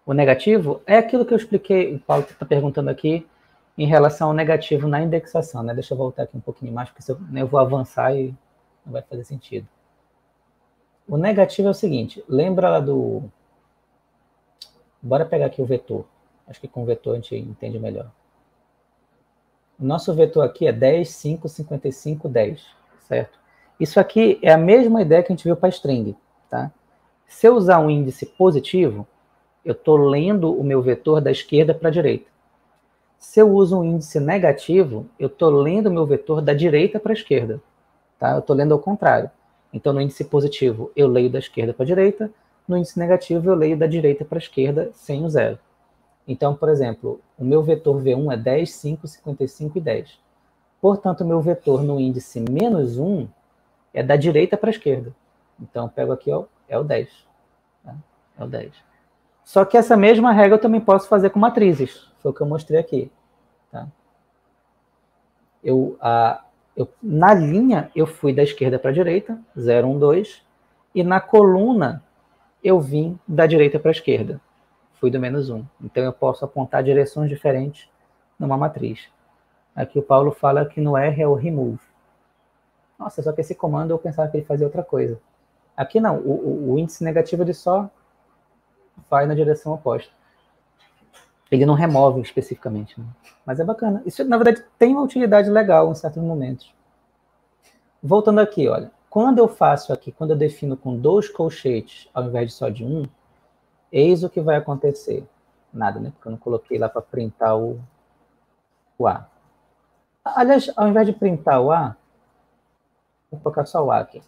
O negativo é aquilo que eu expliquei, o Paulo está perguntando aqui, em relação ao negativo na indexação, né? Deixa eu voltar aqui um pouquinho mais, porque eu, né, eu vou avançar e não vai fazer sentido. O negativo é o seguinte, lembra lá do... Bora pegar aqui o vetor. Acho que com o vetor a gente entende melhor. O nosso vetor aqui é 10, 5, 55, 10, certo? Isso aqui é a mesma ideia que a gente viu para string, tá? Se eu usar um índice positivo, eu estou lendo o meu vetor da esquerda para a direita. Se eu uso um índice negativo, eu estou lendo o meu vetor da direita para a esquerda. Tá? Eu estou lendo ao contrário. Então, no índice positivo, eu leio da esquerda para a direita. No índice negativo, eu leio da direita para a esquerda sem o zero. Então, por exemplo, o meu vetor V1 é 10, 5, 55 e 10. Portanto, o meu vetor no índice menos 1 é da direita para a esquerda. Então, pego aqui, ó, é o 10. Tá? É o 10. Só que essa mesma regra eu também posso fazer com matrizes. Foi o que eu mostrei aqui. Tá? Eu, a, eu, na linha, eu fui da esquerda para a direita, 0, 1, 2. E na coluna, eu vim da direita para a esquerda. Fui do menos 1. Então, eu posso apontar direções diferentes numa matriz. Aqui o Paulo fala que no R é o remove. Nossa, só que esse comando eu pensava que ele fazia outra coisa. Aqui não, o, o, o índice negativo ele só vai na direção oposta. Ele não remove especificamente, né? mas é bacana. Isso, na verdade, tem uma utilidade legal em certos momentos. Voltando aqui, olha. Quando eu faço aqui, quando eu defino com dois colchetes ao invés de só de um, Eis o que vai acontecer. Nada, né? Porque eu não coloquei lá para printar o, o A. Aliás, ao invés de printar o A, vou colocar só o A aqui.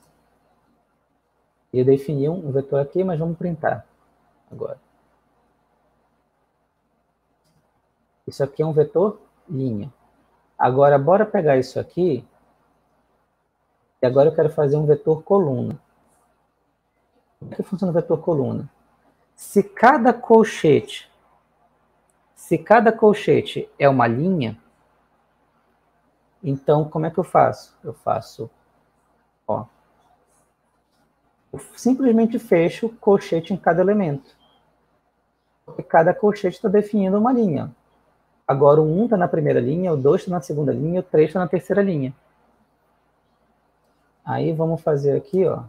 Eu defini um vetor aqui, mas vamos printar agora. Isso aqui é um vetor linha. Agora, bora pegar isso aqui. E agora eu quero fazer um vetor coluna. Como é que funciona o vetor coluna? Se cada colchete, se cada colchete é uma linha, então como é que eu faço? Eu faço, ó, eu simplesmente fecho colchete em cada elemento. Porque cada colchete está definindo uma linha. Agora o 1 está na primeira linha, o 2 está na segunda linha, o 3 está na terceira linha. Aí vamos fazer aqui, ó,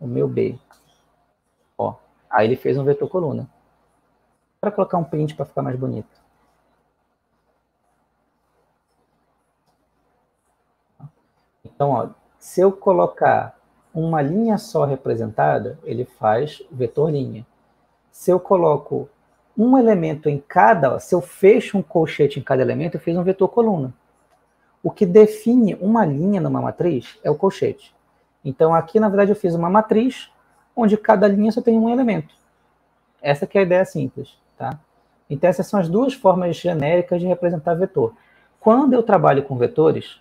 o meu B. Ó, aí ele fez um vetor coluna. Para colocar um print para ficar mais bonito. Então, ó, se eu colocar uma linha só representada, ele faz vetor linha. Se eu coloco um elemento em cada, se eu fecho um colchete em cada elemento, eu fiz um vetor coluna. O que define uma linha numa matriz é o colchete. Então aqui, na verdade, eu fiz uma matriz onde cada linha só tem um elemento. Essa que é a ideia simples, tá? Então essas são as duas formas genéricas de representar vetor. Quando eu trabalho com vetores,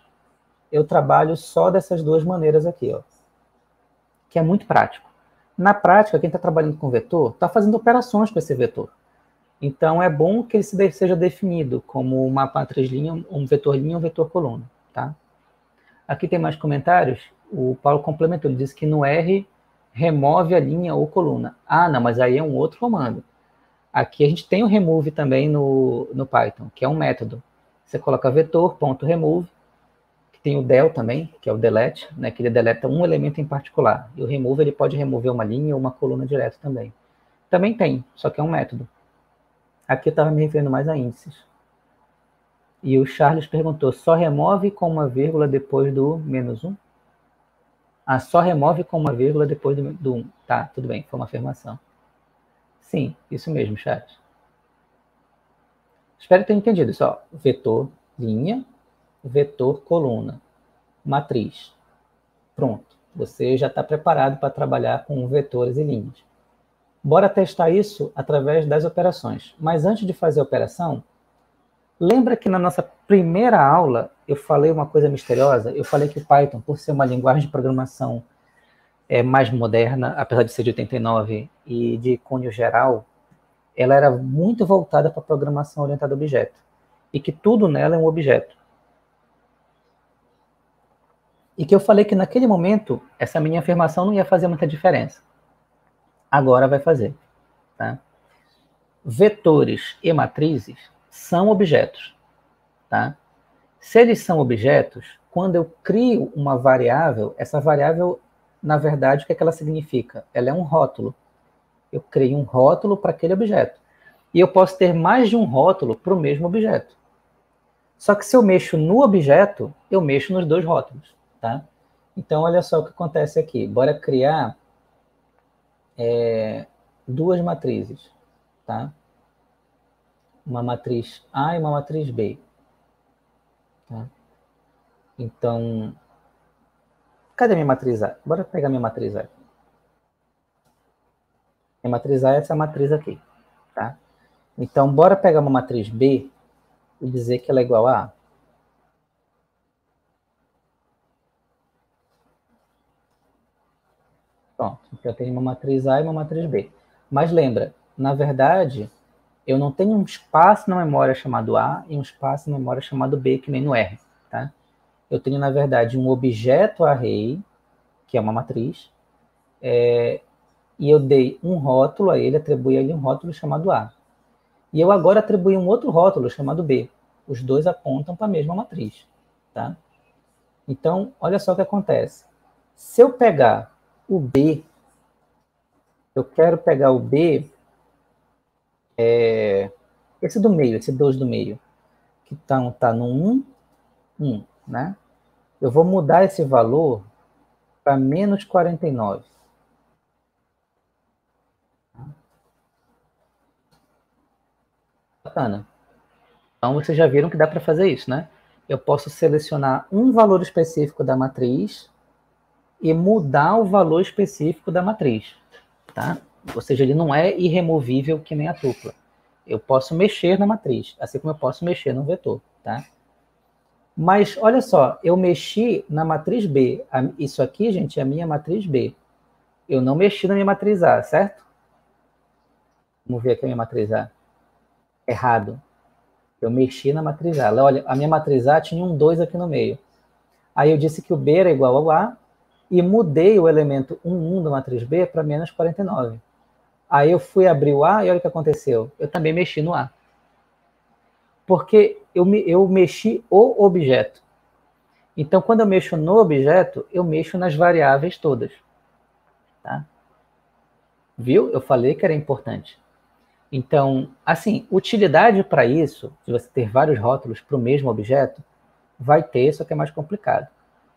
eu trabalho só dessas duas maneiras aqui, ó que é muito prático. Na prática, quem está trabalhando com vetor está fazendo operações com esse vetor. Então, é bom que ele seja definido como uma matriz linha, um vetor linha, um vetor coluna. Tá? Aqui tem mais comentários. O Paulo complementou, ele disse que no R remove a linha ou coluna. Ah, não, mas aí é um outro comando. Aqui a gente tem o remove também no, no Python, que é um método. Você coloca vetor.remove tem o del também, que é o delete, né, que ele deleta um elemento em particular. E o remove ele pode remover uma linha ou uma coluna direto também. Também tem, só que é um método. Aqui eu estava me referindo mais a índices. E o Charles perguntou, só remove com uma vírgula depois do menos um? Ah, só remove com uma vírgula depois do, do 1. Tá, tudo bem, foi uma afirmação. Sim, isso mesmo, Charles. Espero ter entendido. Só vetor, linha, vetor coluna, matriz. Pronto, você já está preparado para trabalhar com vetores e linhas. Bora testar isso através das operações. Mas antes de fazer a operação, lembra que na nossa primeira aula eu falei uma coisa misteriosa? Eu falei que o Python, por ser uma linguagem de programação é, mais moderna, apesar de ser de 89 e de cunho geral, ela era muito voltada para programação orientada a objeto. E que tudo nela é um objeto. E que eu falei que naquele momento, essa minha afirmação não ia fazer muita diferença. Agora vai fazer. Tá? Vetores e matrizes são objetos. Tá? Se eles são objetos, quando eu crio uma variável, essa variável, na verdade, o que, é que ela significa? Ela é um rótulo. Eu crio um rótulo para aquele objeto. E eu posso ter mais de um rótulo para o mesmo objeto. Só que se eu mexo no objeto, eu mexo nos dois rótulos tá? Então, olha só o que acontece aqui. Bora criar é, duas matrizes, tá? Uma matriz A e uma matriz B. Tá? Então, cadê minha matriz A? Bora pegar minha matriz A. Minha matriz A é essa matriz aqui, tá? Então, bora pegar uma matriz B e dizer que ela é igual a A. Pronto, eu tenho uma matriz A e uma matriz B. Mas lembra, na verdade, eu não tenho um espaço na memória chamado A e um espaço na memória chamado B, que nem no R, tá? Eu tenho, na verdade, um objeto array, que é uma matriz, é, e eu dei um rótulo a ele, atribuí a ele um rótulo chamado A. E eu agora atribuí um outro rótulo chamado B. Os dois apontam para a mesma matriz, tá? Então, olha só o que acontece. Se eu pegar o B. Eu quero pegar o B, é, esse do meio, esse 2 do meio, que está tá no tá 1, 1, né? Eu vou mudar esse valor para menos 49. Bacana. Então, vocês já viram que dá para fazer isso, né? Eu posso selecionar um valor específico da matriz e mudar o valor específico da matriz, tá? Ou seja, ele não é irremovível que nem a tupla. Eu posso mexer na matriz, assim como eu posso mexer no vetor, tá? Mas olha só, eu mexi na matriz B. Isso aqui, gente, é a minha matriz B. Eu não mexi na minha matriz A, certo? Vamos ver aqui a minha matriz A. Errado. Eu mexi na matriz A. Olha, a minha matriz A tinha um 2 aqui no meio. Aí eu disse que o B era igual ao A e mudei o elemento 1, 1 da matriz B para menos 49. Aí eu fui abrir o A e olha o que aconteceu. Eu também mexi no A. Porque eu, me, eu mexi o objeto. Então, quando eu mexo no objeto, eu mexo nas variáveis todas. Tá? Viu? Eu falei que era importante. Então, assim, utilidade para isso, de você ter vários rótulos para o mesmo objeto, vai ter, só que é mais complicado.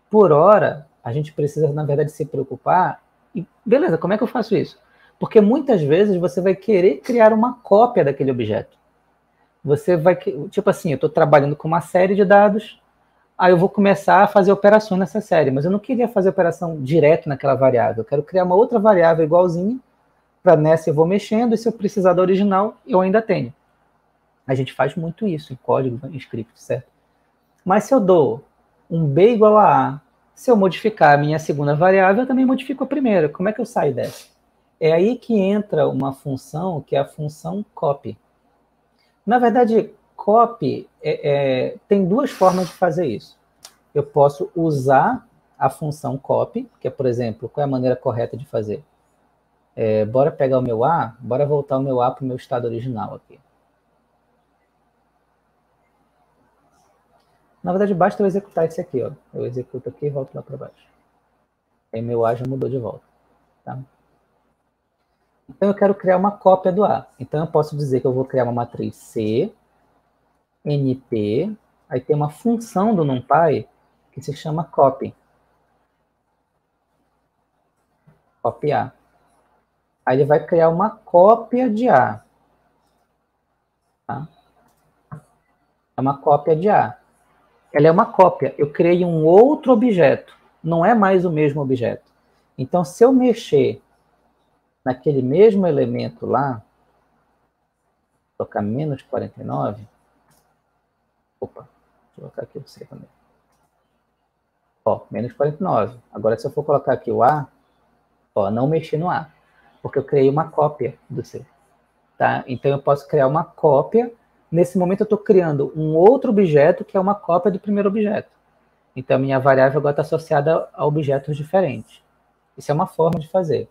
Por hora, a gente precisa, na verdade, se preocupar. E, beleza, como é que eu faço isso? Porque muitas vezes você vai querer criar uma cópia daquele objeto. Você vai, tipo assim, eu estou trabalhando com uma série de dados, aí eu vou começar a fazer operações nessa série, mas eu não queria fazer operação direto naquela variável, eu quero criar uma outra variável igualzinha para nessa eu vou mexendo, e se eu precisar da original, eu ainda tenho. A gente faz muito isso em código, em script, certo? Mas se eu dou um b igual a a, se eu modificar a minha segunda variável, eu também modifico a primeira. Como é que eu saio dessa? É aí que entra uma função que é a função copy. Na verdade, copy é, é, tem duas formas de fazer isso. Eu posso usar a função copy, que é, por exemplo, qual é a maneira correta de fazer? É, bora pegar o meu A, bora voltar o meu A para o meu estado original aqui. Na verdade, basta eu executar esse aqui, ó. Eu executo aqui e volto lá para baixo. Aí meu A já mudou de volta. Tá? Então eu quero criar uma cópia do A. Então eu posso dizer que eu vou criar uma matriz C, NP, aí tem uma função do NumPy que se chama copy. Copiar. Aí ele vai criar uma cópia de A. Tá? É uma cópia de A. Ela é uma cópia. Eu criei um outro objeto. Não é mais o mesmo objeto. Então, se eu mexer naquele mesmo elemento lá, colocar menos 49, opa, eu colocar aqui você também. Ó, menos 49. Agora, se eu for colocar aqui o A, ó, não mexi no A porque eu criei uma cópia do C. Tá? Então eu posso criar uma cópia. Nesse momento eu estou criando um outro objeto que é uma cópia do primeiro objeto. Então a minha variável agora está associada a objetos diferentes. Isso é uma forma de fazer.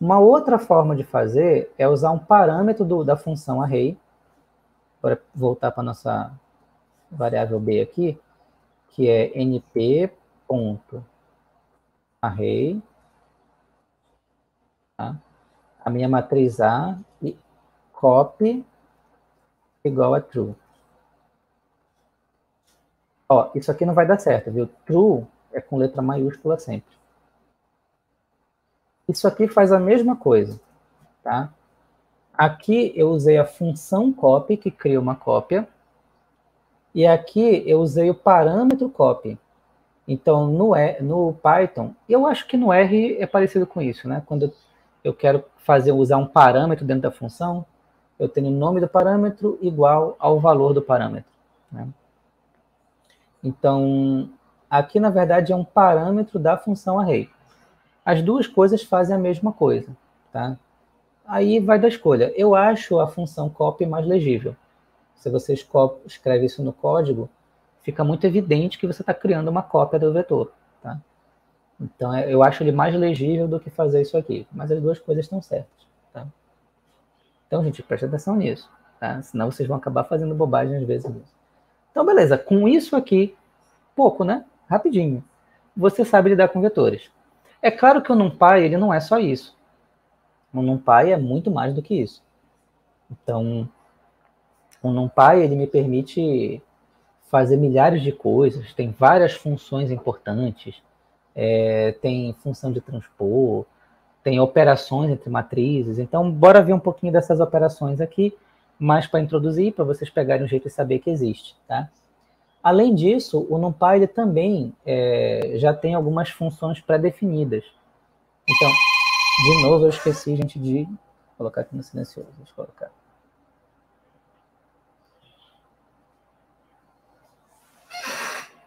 Uma outra forma de fazer é usar um parâmetro do, da função array. Para voltar para a nossa variável b aqui, que é np.array. Tá? a minha matriz A e copy igual a true. Ó, isso aqui não vai dar certo, viu? True é com letra maiúscula sempre. Isso aqui faz a mesma coisa, tá? Aqui eu usei a função copy, que cria uma cópia, e aqui eu usei o parâmetro copy. Então, no, no Python, eu acho que no R é parecido com isso, né? Quando eu quero fazer usar um parâmetro dentro da função, eu tenho o nome do parâmetro igual ao valor do parâmetro. Né? Então, aqui, na verdade, é um parâmetro da função array. As duas coisas fazem a mesma coisa. Tá? Aí vai da escolha. Eu acho a função copy mais legível. Se você escreve isso no código, fica muito evidente que você está criando uma cópia do vetor. Tá? Então, é, eu acho ele mais legível do que fazer isso aqui. Mas as duas coisas estão certas. Então, gente, preste atenção nisso. Tá? Senão vocês vão acabar fazendo bobagem às vezes. Então, beleza. Com isso aqui, pouco, né? Rapidinho. Você sabe lidar com vetores. É claro que o NumPy, ele não é só isso. O NumPy é muito mais do que isso. Então, o NumPy, ele me permite fazer milhares de coisas, tem várias funções importantes, é, tem função de transpor, tem operações entre matrizes. Então, bora ver um pouquinho dessas operações aqui mais para introduzir, para vocês pegarem um jeito de saber que existe, tá? Além disso, o NumPy também é, já tem algumas funções pré-definidas. Então, de novo, eu esqueci, gente, de colocar aqui no silencioso. Deixa eu colocar.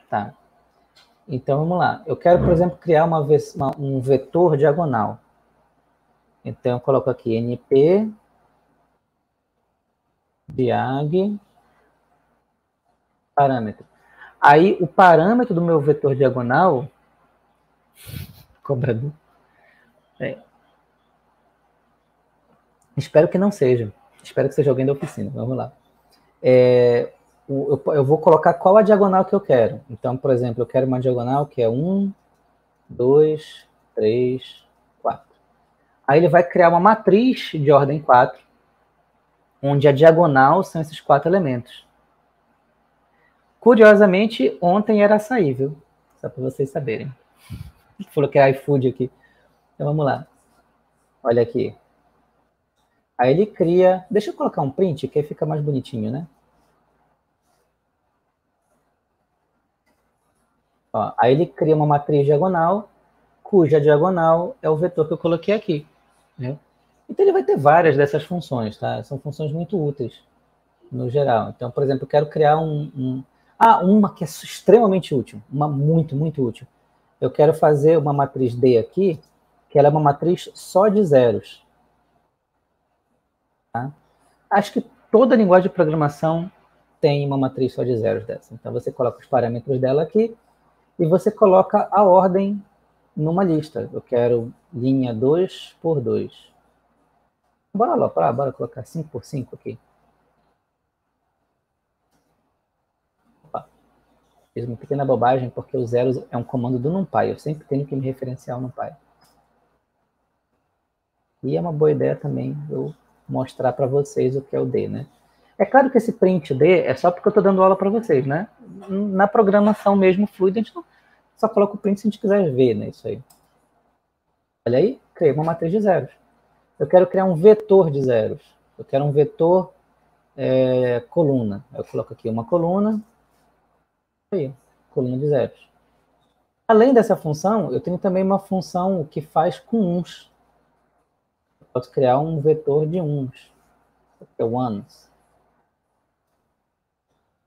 Tá. Então, vamos lá. Eu quero, por exemplo, criar uma, uma, um vetor diagonal. Então, eu coloco aqui np diag parâmetro. Aí, o parâmetro do meu vetor diagonal, cobrador, é, espero que não seja, espero que seja alguém da oficina, vamos lá. É, eu, eu vou colocar qual a diagonal que eu quero. Então, por exemplo, eu quero uma diagonal que é 1, 2, 3, 4. Aí ele vai criar uma matriz de ordem 4, onde a diagonal são esses quatro elementos. Curiosamente, ontem era açaí, viu? Só para vocês saberem. Falou que é iFood aqui. Então vamos lá. Olha aqui. Aí ele cria. Deixa eu colocar um print, que aí fica mais bonitinho, né? Ó, aí ele cria uma matriz diagonal, cuja diagonal é o vetor que eu coloquei aqui. Né? Então ele vai ter várias dessas funções, tá? São funções muito úteis no geral. Então, por exemplo, eu quero criar um, um ah, uma que é extremamente útil, uma muito, muito útil. Eu quero fazer uma matriz D aqui, que ela é uma matriz só de zeros. Tá? Acho que toda linguagem de programação tem uma matriz só de zeros dessa. Então, você coloca os parâmetros dela aqui e você coloca a ordem numa lista. Eu quero linha 2 por 2. Bora lá, bora colocar 5 por 5 aqui. Fiz uma pequena bobagem, porque o zero é um comando do NumPy. Eu sempre tenho que me referenciar ao NumPy. E é uma boa ideia também eu mostrar para vocês o que é o D, né? É claro que esse print D é só porque eu estou dando aula para vocês, né? Na programação mesmo fluida, a gente não, só coloca o print se a gente quiser ver, né? Isso aí. Olha aí, criei uma matriz de zeros. Eu quero criar um vetor de zeros. Eu quero um vetor é, coluna. Eu coloco aqui uma coluna, aí, coluna de zeros. Além dessa função, eu tenho também uma função que faz com uns. Eu posso criar um vetor de uns, é ones.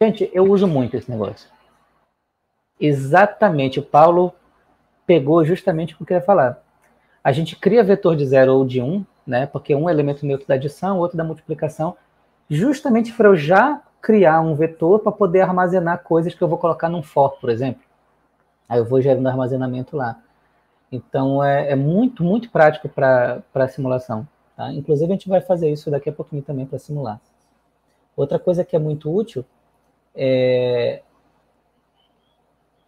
Gente, eu uso muito esse negócio. Exatamente, o Paulo pegou justamente o que eu queria falar. A gente cria vetor de zero ou de um, né? Porque um é elemento neutro da adição, outro da multiplicação, justamente para eu já criar um vetor para poder armazenar coisas que eu vou colocar num for, por exemplo. Aí eu vou gerando armazenamento lá. Então é, é muito, muito prático para a simulação. Tá? Inclusive a gente vai fazer isso daqui a pouquinho também para simular. Outra coisa que é muito útil é...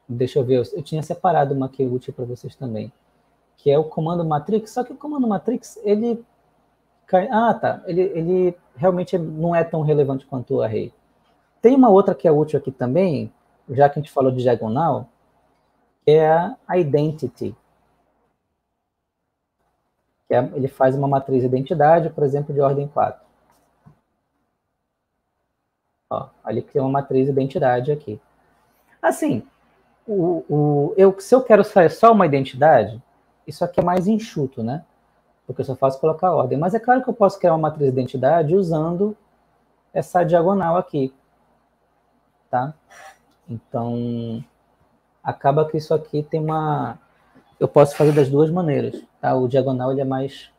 Deixa eu ver, eu tinha separado uma que é útil para vocês também, que é o comando matrix, só que o comando matrix, ele... Ah, tá, ele, ele realmente não é tão relevante quanto o array. Tem uma outra que é útil aqui também, já que a gente falou de diagonal, é a identity. Que é, ele faz uma matriz identidade, por exemplo, de ordem 4. Ó, ele cria uma matriz identidade aqui. Assim, o, o, eu, se eu quero sair só uma identidade, isso aqui é mais enxuto, né? Porque eu só faço colocar ordem. Mas é claro que eu posso criar uma matriz identidade usando essa diagonal aqui tá? Então, acaba que isso aqui tem uma... Eu posso fazer das duas maneiras, tá? O diagonal, ele é mais,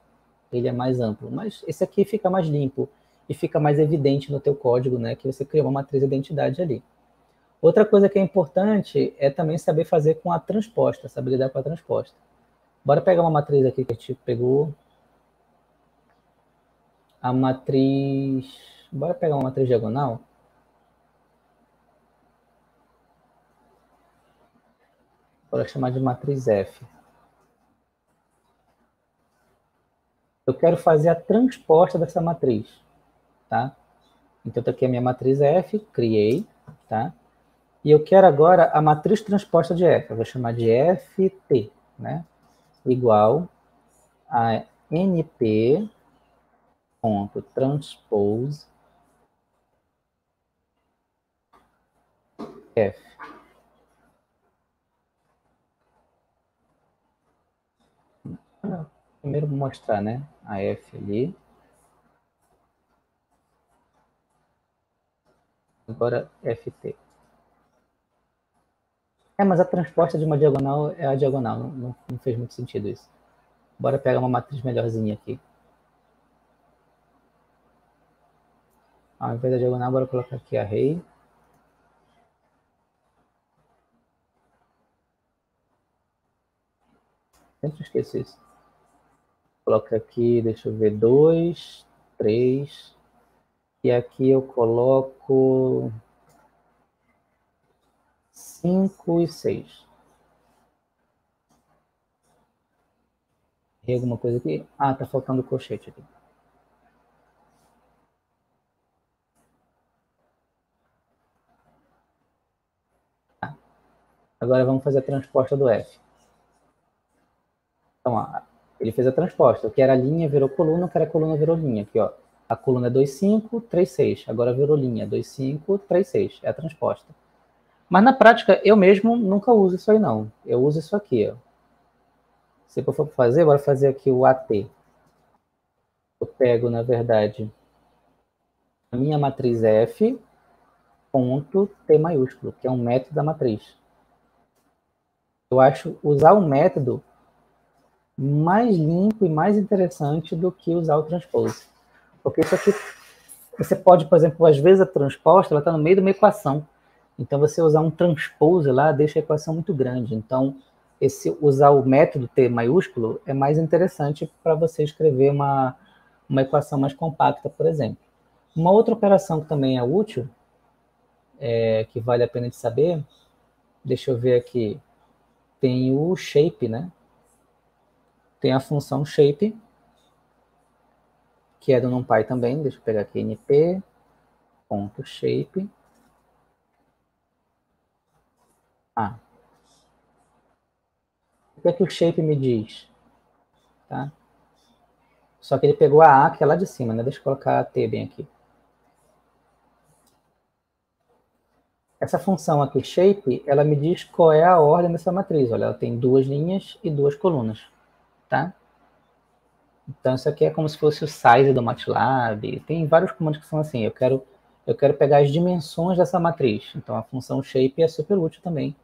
ele é mais amplo, mas esse aqui fica mais limpo e fica mais evidente no teu código, né? Que você criou uma matriz de identidade ali. Outra coisa que é importante é também saber fazer com a transposta, saber lidar com a transposta. Bora pegar uma matriz aqui que a gente pegou. A matriz... Bora pegar uma matriz diagonal. Bora chamar de matriz F. Eu quero fazer a transposta dessa matriz, tá? Então, tá aqui a minha matriz F, criei, tá? E eu quero agora a matriz transposta de F. Eu vou chamar de FT, né? Igual a NP ponto transpose F. Primeiro vou mostrar, né? A F ali. Agora FT. É, mas a transposta de uma diagonal é a diagonal. Não, não, não fez muito sentido isso. Bora pegar uma matriz melhorzinha aqui. Ao invés da diagonal, bora colocar aqui a rei. Sempre esqueço isso. Coloca aqui, deixa eu ver, 2, 3. E aqui eu coloco 5 e 6. Tem alguma coisa aqui? Ah, tá faltando colchete aqui. Tá. Agora vamos fazer a transposta do F. Então, ó, ele fez a transposta. O que era linha virou coluna, o que era coluna virou linha. Aqui, ó. A coluna é 2, 5, 3, 6. Agora virou linha. 2, 5, 3, 6. É a transposta. Mas na prática, eu mesmo nunca uso isso aí, não. Eu uso isso aqui, ó. Se eu for fazer, bora fazer aqui o AT. Eu pego, na verdade, a minha matriz F, ponto T maiúsculo, que é um método da matriz. Eu acho usar o método mais limpo e mais interessante do que usar o transpose. Porque isso aqui, você pode, por exemplo, às vezes a transposta está no meio de uma equação. Então, você usar um transpose lá deixa a equação muito grande. Então, esse usar o método T maiúsculo é mais interessante para você escrever uma, uma equação mais compacta, por exemplo. Uma outra operação que também é útil, é, que vale a pena de saber, deixa eu ver aqui, tem o shape, né? Tem a função shape, que é do NumPy também. Deixa eu pegar aqui np.shape. Ah. O que é que o shape me diz? Tá? Só que ele pegou a A, que é lá de cima, né? Deixa eu colocar a T bem aqui. Essa função aqui, shape, ela me diz qual é a ordem dessa matriz. Olha, ela tem duas linhas e duas colunas tá? Então, isso aqui é como se fosse o size do MATLAB. Tem vários comandos que são assim. Eu quero, eu quero pegar as dimensões dessa matriz. Então, a função shape é super útil também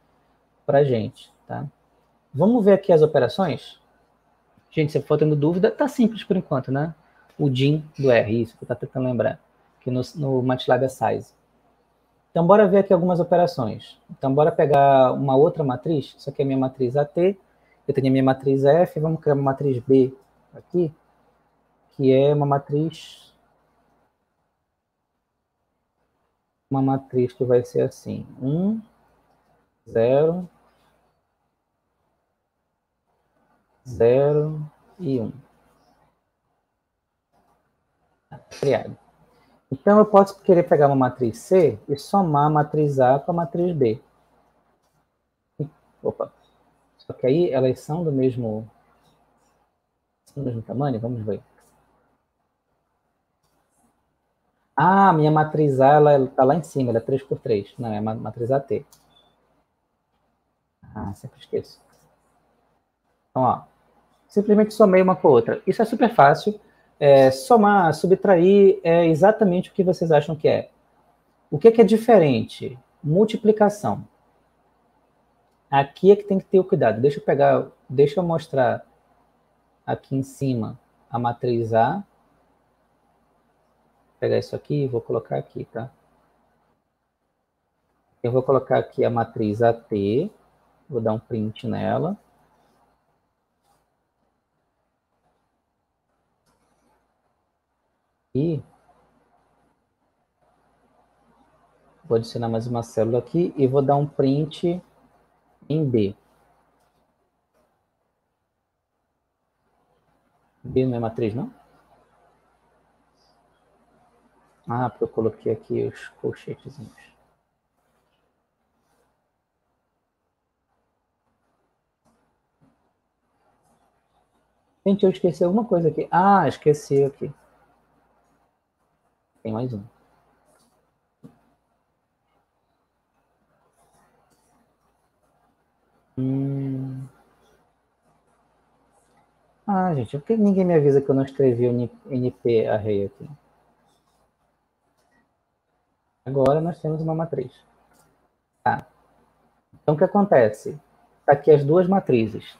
para a gente, tá? Vamos ver aqui as operações? Gente, se for tendo dúvida, tá simples por enquanto, né? O DIN do R, isso que eu tentando lembrar. Que no, no MATLAB é size. Então, bora ver aqui algumas operações. Então, bora pegar uma outra matriz. Isso aqui é a minha matriz AT. Eu tenho a minha matriz F, vamos criar uma matriz B aqui, que é uma matriz uma matriz que vai ser assim, 1, 0, 0 e 1. Criado. Então, eu posso querer pegar uma matriz C e somar a matriz A com a matriz B. Opa, só que aí elas são do mesmo, do mesmo tamanho? Vamos ver. Ah, minha matriz A está lá em cima, ela é 3 por 3. Não, é a matriz AT. Ah, sempre esqueço. Então, ó, simplesmente somei uma com a outra. Isso é super fácil. É, somar, subtrair é exatamente o que vocês acham que é. O que é, que é diferente? Multiplicação. Aqui é que tem que ter o cuidado. Deixa eu pegar, deixa eu mostrar aqui em cima a matriz A. Vou pegar isso aqui e vou colocar aqui, tá? Eu vou colocar aqui a matriz AT, vou dar um print nela. E vou adicionar mais uma célula aqui e vou dar um print em B. B não é matriz, não? Ah, porque eu coloquei aqui os colchetezinhos. Gente, eu esqueci alguma coisa aqui. Ah, esqueci aqui. Tem mais um. Hum. Ah, gente, é por que ninguém me avisa que eu não escrevi o NP array aqui? Agora nós temos uma matriz. Tá. Então, o que acontece? Tá aqui as duas matrizes.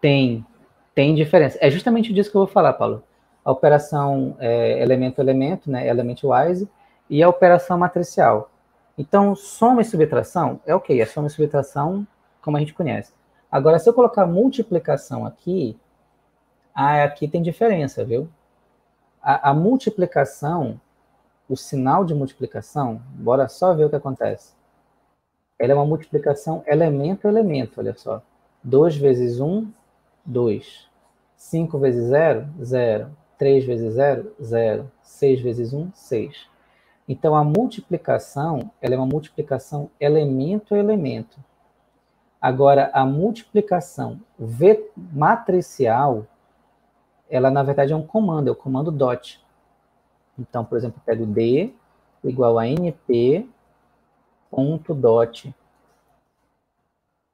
Tem, tem diferença. É justamente disso que eu vou falar, Paulo. A operação elemento-elemento, é, né, element-wise, e a operação matricial. Então, soma e subtração é ok, é soma e subtração como a gente conhece. Agora, se eu colocar multiplicação aqui, ah, aqui tem diferença, viu? A, a multiplicação, o sinal de multiplicação, bora só ver o que acontece. Ela é uma multiplicação elemento a elemento, olha só. 2 vezes 1, 2. 5 vezes 0, 0. 3 vezes 0, 0. 6 vezes 1, 6. Então, a multiplicação, ela é uma multiplicação elemento a elemento. Agora, a multiplicação matricial, ela na verdade é um comando, é o comando dot. Então, por exemplo, eu pego d igual a np ponto dot.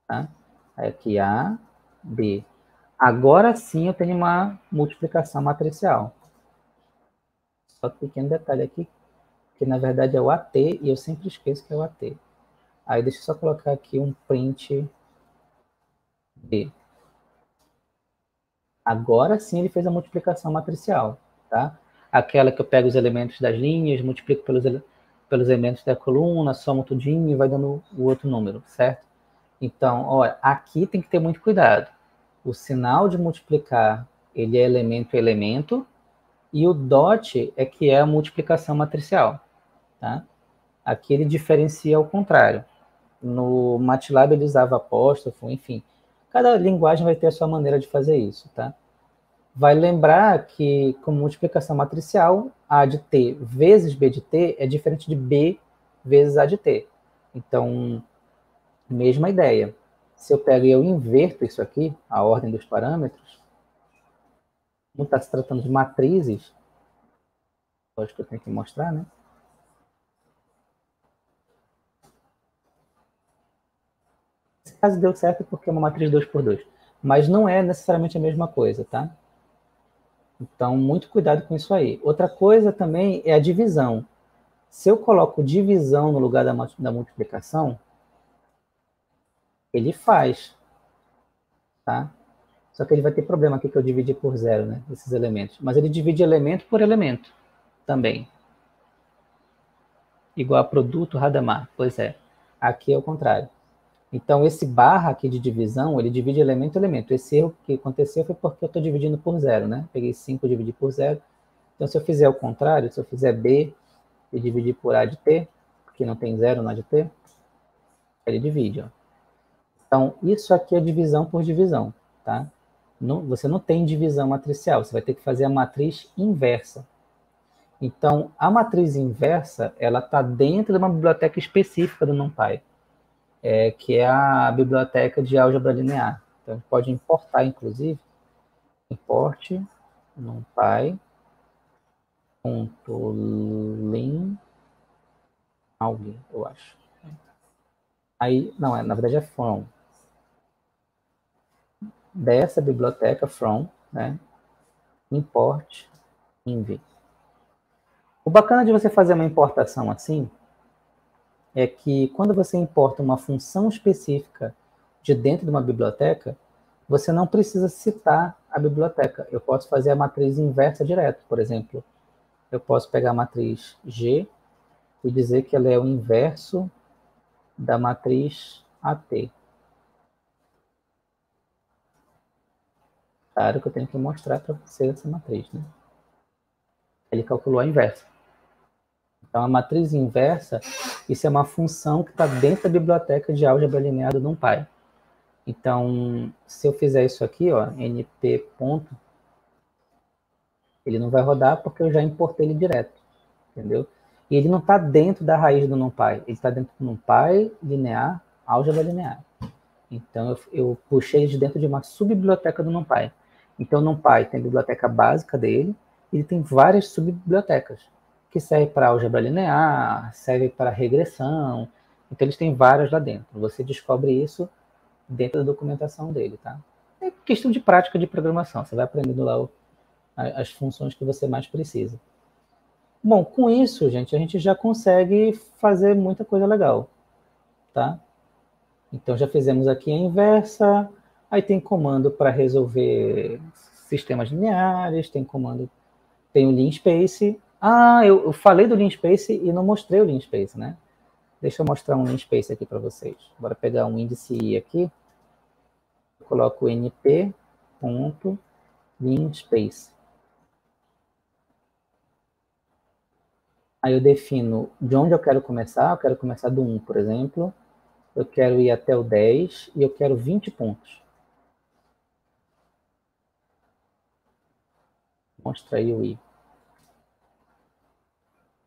Tá? Aí aqui A, B. Agora sim eu tenho uma multiplicação matricial. Só que pequeno detalhe aqui, que na verdade é o AT, e eu sempre esqueço que é o AT. Aí deixa eu só colocar aqui um print B. Agora sim ele fez a multiplicação matricial, tá? Aquela que eu pego os elementos das linhas, multiplico pelos, pelos elementos da coluna, somo tudinho e vai dando o outro número, certo? Então, olha, aqui tem que ter muito cuidado. O sinal de multiplicar, ele é elemento elemento, e o dot é que é a multiplicação matricial, tá? Aqui ele diferencia ao contrário. No MATLAB ele usava apóstrofo, enfim. Cada linguagem vai ter a sua maneira de fazer isso, tá? Vai lembrar que, com multiplicação matricial, A de T vezes B de T é diferente de B vezes A de T. Então, mesma ideia. Se eu pego e eu inverto isso aqui, a ordem dos parâmetros, como está se tratando de matrizes, lógico que eu tenho que mostrar, né? caso deu certo porque é uma matriz 2 por 2. Mas não é necessariamente a mesma coisa, tá? Então, muito cuidado com isso aí. Outra coisa também é a divisão. Se eu coloco divisão no lugar da, da multiplicação, ele faz, tá? Só que ele vai ter problema aqui que eu dividi por zero, né? Esses elementos. Mas ele divide elemento por elemento também. Igual a produto Radamar. Pois é. Aqui é o contrário. Então, esse barra aqui de divisão, ele divide elemento elemento. Esse erro que aconteceu foi porque eu estou dividindo por zero, né? Peguei 5 e dividi por zero. Então, se eu fizer o contrário, se eu fizer B e dividir por A de T, porque não tem zero no A de T, ele divide, ó. Então, isso aqui é divisão por divisão, tá? Não, você não tem divisão matricial, você vai ter que fazer a matriz inversa. Então, a matriz inversa, ela está dentro de uma biblioteca específica do NumPy é, que é a biblioteca de álgebra linear. Então, pode importar, inclusive, importe numpy ponto lin alguém, eu acho. Aí, não, é, na verdade é from. Dessa biblioteca from, né, import inv. O bacana de você fazer uma importação assim é que quando você importa uma função específica de dentro de uma biblioteca, você não precisa citar a biblioteca. Eu posso fazer a matriz inversa direto. Por exemplo, eu posso pegar a matriz G e dizer que ela é o inverso da matriz AT. Claro que eu tenho que mostrar para você essa matriz. Né? Ele calculou a inversa. Então, a matriz inversa, isso é uma função que está dentro da biblioteca de álgebra linear do NumPy. Então, se eu fizer isso aqui, ó, np ponto, ele não vai rodar porque eu já importei ele direto, entendeu? E ele não está dentro da raiz do NumPy, ele está dentro do NumPy linear, álgebra linear. Então, eu, eu puxei ele de dentro de uma subbiblioteca do NumPy. Então, o NumPy tem a biblioteca básica dele, ele tem várias subbibliotecas que serve para álgebra linear, serve para regressão. Então, eles têm várias lá dentro. Você descobre isso dentro da documentação dele, tá? é questão de prática de programação. Você vai aprendendo lá o, as funções que você mais precisa. Bom, com isso, gente, a gente já consegue fazer muita coisa legal, tá? Então, já fizemos aqui a inversa, aí tem comando para resolver sistemas lineares, tem comando, tem o lean space. Ah, eu, eu falei do lean space e não mostrei o lean space, né? Deixa eu mostrar um lean space aqui para vocês. Bora pegar um índice i aqui. Eu coloco np ponto space. Aí eu defino de onde eu quero começar. Eu quero começar do 1, por exemplo. Eu quero ir até o 10 e eu quero 20 pontos. O i.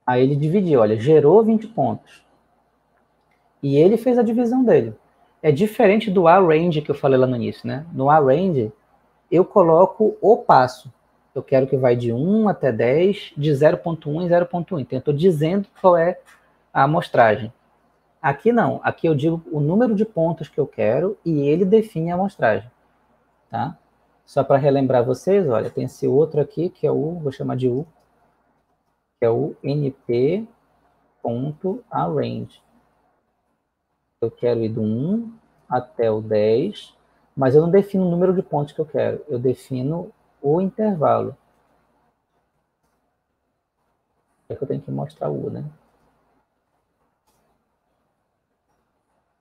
Aí ele dividiu, olha, gerou 20 pontos. E ele fez a divisão dele. É diferente do arrange que eu falei lá no início, né? No arrange, eu coloco o passo. Eu quero que vai de 1 até 10, de 0.1 em 0.1. Então, eu estou dizendo qual é a amostragem. Aqui não. Aqui eu digo o número de pontos que eu quero e ele define a amostragem. Tá? Só para relembrar vocês, olha, tem esse outro aqui, que é o, vou chamar de U, que é o np.arrange. Eu quero ir do 1 até o 10, mas eu não defino o número de pontos que eu quero, eu defino o intervalo. É que eu tenho que mostrar o U, né?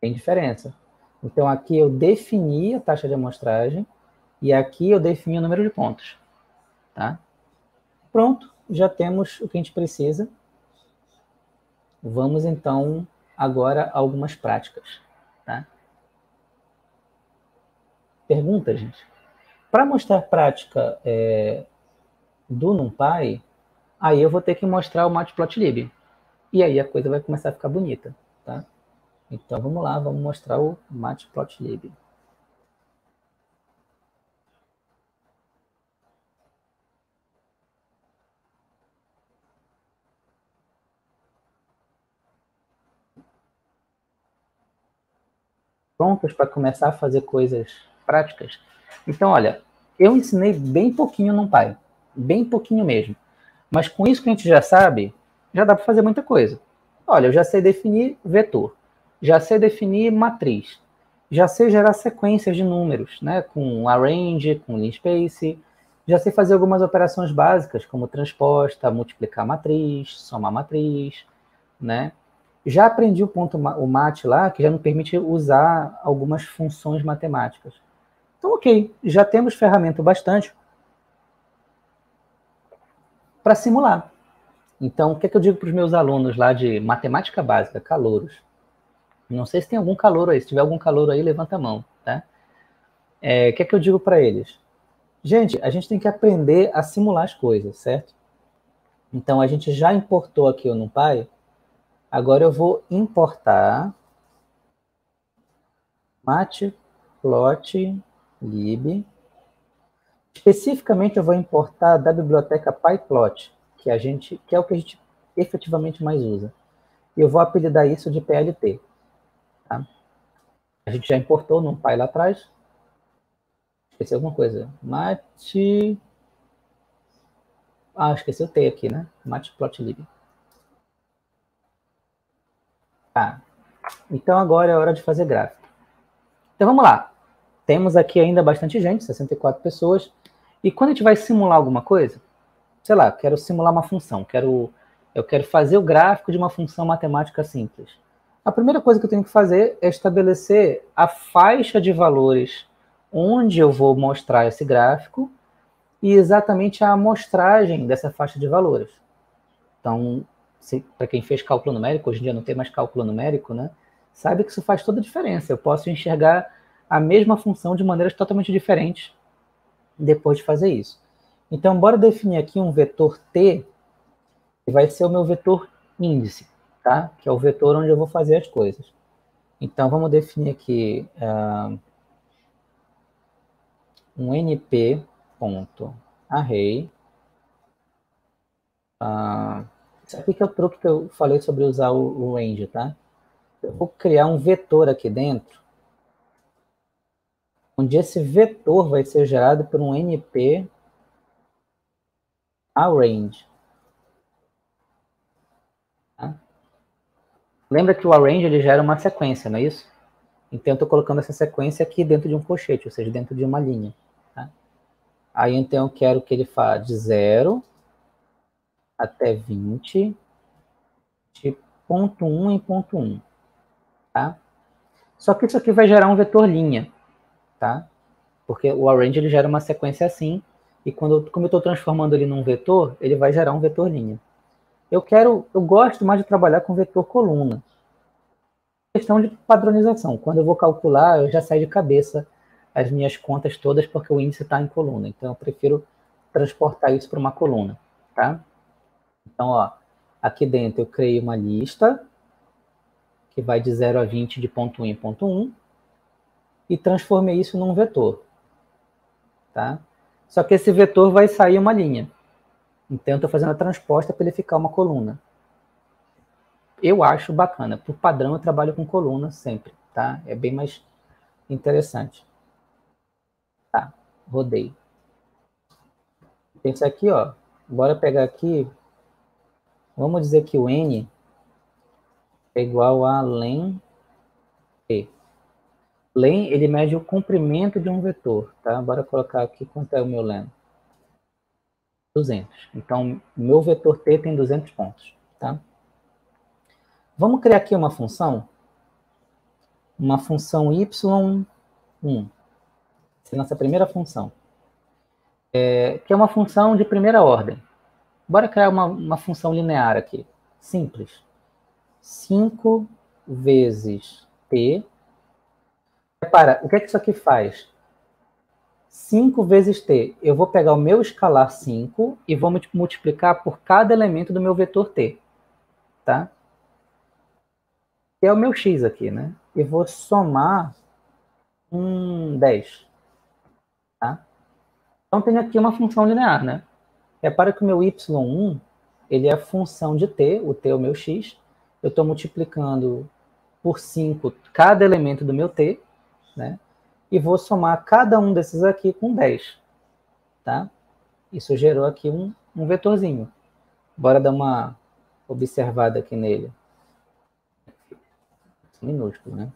Tem diferença. Então, aqui eu defini a taxa de amostragem e aqui eu defini o número de pontos. Tá? Pronto, já temos o que a gente precisa. Vamos, então, agora a algumas práticas. Tá? Pergunta, gente? Para mostrar prática é, do NumPy, aí eu vou ter que mostrar o Matplotlib. E aí a coisa vai começar a ficar bonita, tá? Então vamos lá, vamos mostrar o Matplotlib. Prontos para começar a fazer coisas práticas? Então, olha, eu ensinei bem pouquinho no Pai, bem pouquinho mesmo. Mas com isso que a gente já sabe, já dá para fazer muita coisa. Olha, eu já sei definir vetor, já sei definir matriz, já sei gerar sequências de números, né, com arrange, com linspace, já sei fazer algumas operações básicas, como transposta, multiplicar matriz, somar matriz, né? Já aprendi o ponto o mat lá, que já me permite usar algumas funções matemáticas. Então, ok, já temos ferramenta bastante para simular. Então, o que, é que eu digo para os meus alunos lá de matemática básica, calouros? Não sei se tem algum calor aí. Se tiver algum calor aí, levanta a mão, tá? É, o que é que eu digo para eles? Gente, a gente tem que aprender a simular as coisas, certo? Então, a gente já importou aqui o NumPy. Agora eu vou importar matplot lib. Especificamente, eu vou importar da biblioteca pyplot, que, a gente, que é o que a gente efetivamente mais usa. E eu vou apelidar isso de PLT. Tá? A gente já importou no Py lá atrás. Esqueci alguma coisa. Mate... Ah, esqueci o T aqui, né? Matplotlib. Tá. Então agora é hora de fazer gráfico. Então vamos lá temos aqui ainda bastante gente, 64 pessoas, e quando a gente vai simular alguma coisa, sei lá, quero simular uma função, quero, eu quero fazer o gráfico de uma função matemática simples. A primeira coisa que eu tenho que fazer é estabelecer a faixa de valores onde eu vou mostrar esse gráfico e exatamente a amostragem dessa faixa de valores. Então, para quem fez cálculo numérico, hoje em dia não tem mais cálculo numérico, né? Sabe que isso faz toda a diferença. Eu posso enxergar a mesma função de maneiras totalmente diferentes depois de fazer isso. Então, bora definir aqui um vetor t, que vai ser o meu vetor índice, tá? Que é o vetor onde eu vou fazer as coisas. Então, vamos definir aqui uh, um np.array. Uh, isso aqui que é o truque que eu falei sobre usar o, o range, tá? Eu vou criar um vetor aqui dentro onde esse vetor vai ser gerado por um NP arrange. Tá? Lembra que o arrange ele gera uma sequência, não é isso? Então, eu estou colocando essa sequência aqui dentro de um colchete, ou seja, dentro de uma linha. Tá? Aí, então, eu quero que ele faça de 0 até 20, de ponto 1 em ponto 1. Tá? Só que isso aqui vai gerar um vetor linha. Tá? Porque o arrange ele gera uma sequência assim, e quando, como eu estou transformando ele num vetor, ele vai gerar um vetor linha. Eu quero, eu gosto mais de trabalhar com vetor coluna questão de padronização. Quando eu vou calcular, eu já saio de cabeça as minhas contas todas, porque o índice está em coluna. Então, eu prefiro transportar isso para uma coluna, tá? Então, ó, aqui dentro eu criei uma lista que vai de 0 a 20 de ponto 1 em ponto 1 e transformei isso num vetor, tá? Só que esse vetor vai sair uma linha. Então, eu estou fazendo a transposta para ele ficar uma coluna eu acho bacana. Por padrão, eu trabalho com coluna sempre, tá? É bem mais interessante. Tá, rodei. Tem isso aqui, ó. Bora pegar aqui. Vamos dizer que o N é igual a len E. Len, ele mede o comprimento de um vetor, tá? Bora colocar aqui quanto é o meu len. 200. Então, meu vetor T tem 200 pontos, tá? Vamos criar aqui uma função, uma função y1, essa é a nossa primeira função, é, que é uma função de primeira ordem. Bora criar uma, uma função linear aqui, simples. 5 vezes t. Repara, o que, é que isso aqui faz? 5 vezes t. Eu vou pegar o meu escalar 5 e vou multiplicar por cada elemento do meu vetor t. Tá? que é o meu x aqui, né? E vou somar um 10. Tá? Então, tenho aqui uma função linear, né? Repara que o meu y1, ele é a função de t, o t é o meu x. Eu estou multiplicando por 5 cada elemento do meu t, né? E vou somar cada um desses aqui com 10, tá? Isso gerou aqui um, um vetorzinho. Bora dar uma observada aqui nele minúsculo, né?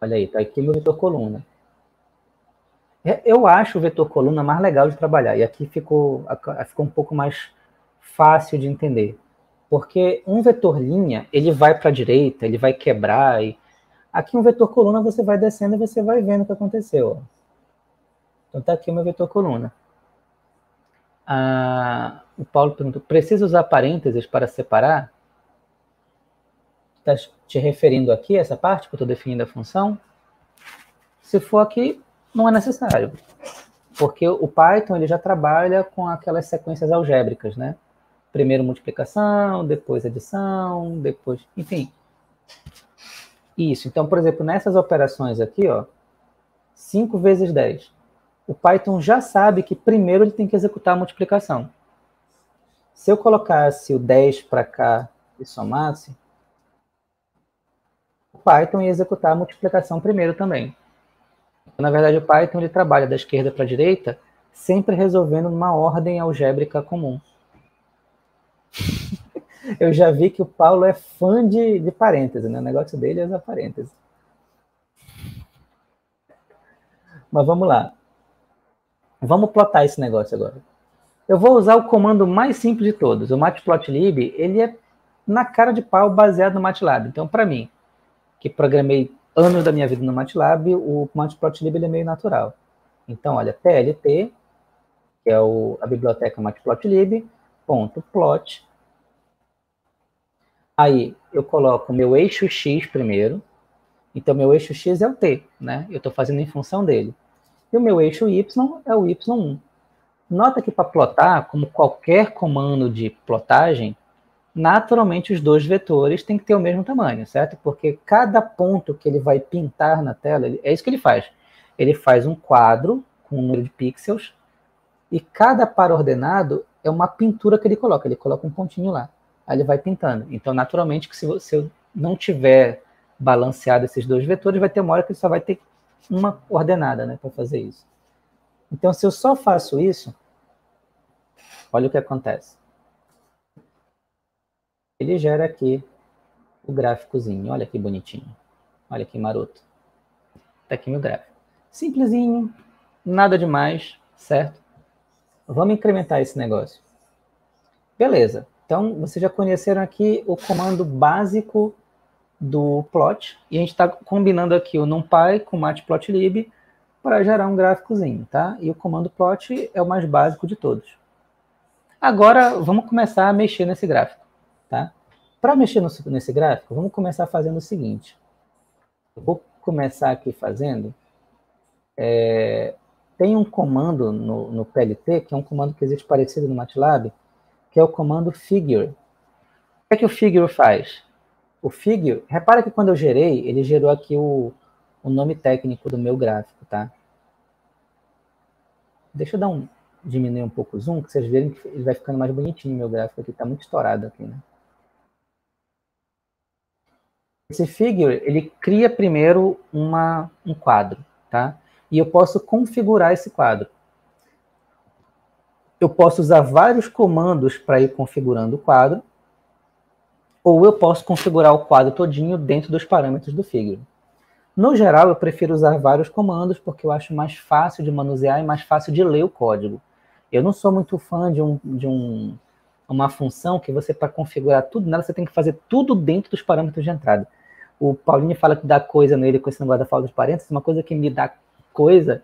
Olha aí, tá aqui meu vetor coluna. É, eu acho o vetor coluna mais legal de trabalhar, e aqui ficou, ficou um pouco mais fácil de entender. Porque um vetor linha, ele vai para a direita, ele vai quebrar, e aqui um vetor coluna você vai descendo e você vai vendo o que aconteceu. Então tá aqui o meu vetor coluna. Ah, o Paulo perguntou, precisa usar parênteses para separar? Está te referindo aqui, essa parte que eu estou definindo a função? Se for aqui, não é necessário. Porque o Python ele já trabalha com aquelas sequências algébricas, né? Primeiro multiplicação, depois adição, depois... Enfim. Isso. Então, por exemplo, nessas operações aqui, ó, 5 vezes 10. O Python já sabe que primeiro ele tem que executar a multiplicação. Se eu colocasse o 10 para cá e somasse, Python e executar a multiplicação primeiro também. Na verdade, o Python ele trabalha da esquerda para a direita, sempre resolvendo uma ordem algébrica comum. Eu já vi que o Paulo é fã de, de parênteses, né? O negócio dele é usar parênteses. Mas vamos lá. Vamos plotar esse negócio agora. Eu vou usar o comando mais simples de todos. O matplotlib, ele é na cara de pau baseado no MATLAB. Então, para mim, que programei anos da minha vida no MATLAB, o Matplotlib ele é meio natural. Então, olha, PLT, que é o, a biblioteca Matplotlib, ponto plot. Aí, eu coloco meu eixo X primeiro. Então, meu eixo X é o T, né? Eu estou fazendo em função dele. E o meu eixo Y é o Y1. Nota que para plotar, como qualquer comando de plotagem, naturalmente os dois vetores têm que ter o mesmo tamanho, certo? Porque cada ponto que ele vai pintar na tela, é isso que ele faz. Ele faz um quadro com um número de pixels e cada par ordenado é uma pintura que ele coloca. Ele coloca um pontinho lá, aí ele vai pintando. Então, naturalmente, que se, você não tiver balanceado esses dois vetores, vai ter uma hora que só vai ter uma coordenada né, para fazer isso. Então, se eu só faço isso, olha o que acontece. Ele gera aqui o gráficozinho. Olha que bonitinho. Olha que maroto. Está aqui meu gráfico. Simplesinho, nada demais, certo? Vamos incrementar esse negócio. Beleza. Então, vocês já conheceram aqui o comando básico do plot. E a gente está combinando aqui o NumPy com o Matplotlib para gerar um gráficozinho, tá? E o comando plot é o mais básico de todos. Agora, vamos começar a mexer nesse gráfico, tá? Para mexer no, nesse gráfico, vamos começar fazendo o seguinte. Eu vou começar aqui fazendo... É, tem um comando no, no PLT, que é um comando que existe parecido no MATLAB, que é o comando figure. O que, é que o figure faz? O figure, repara que quando eu gerei, ele gerou aqui o, o nome técnico do meu gráfico, tá? Deixa eu dar um, diminuir um pouco o zoom, que vocês verem que ele vai ficando mais bonitinho meu gráfico aqui, tá muito estourado aqui, né? Esse figure, ele cria primeiro uma, um quadro, tá? E eu posso configurar esse quadro eu posso usar vários comandos para ir configurando o quadro, ou eu posso configurar o quadro todinho dentro dos parâmetros do Figure. No geral, eu prefiro usar vários comandos porque eu acho mais fácil de manusear e mais fácil de ler o código. Eu não sou muito fã de, um, de um, uma função que você, para configurar tudo nela, você tem que fazer tudo dentro dos parâmetros de entrada. O Paulinho fala que dá coisa nele com esse negócio da falta de parênteses, uma coisa que me dá coisa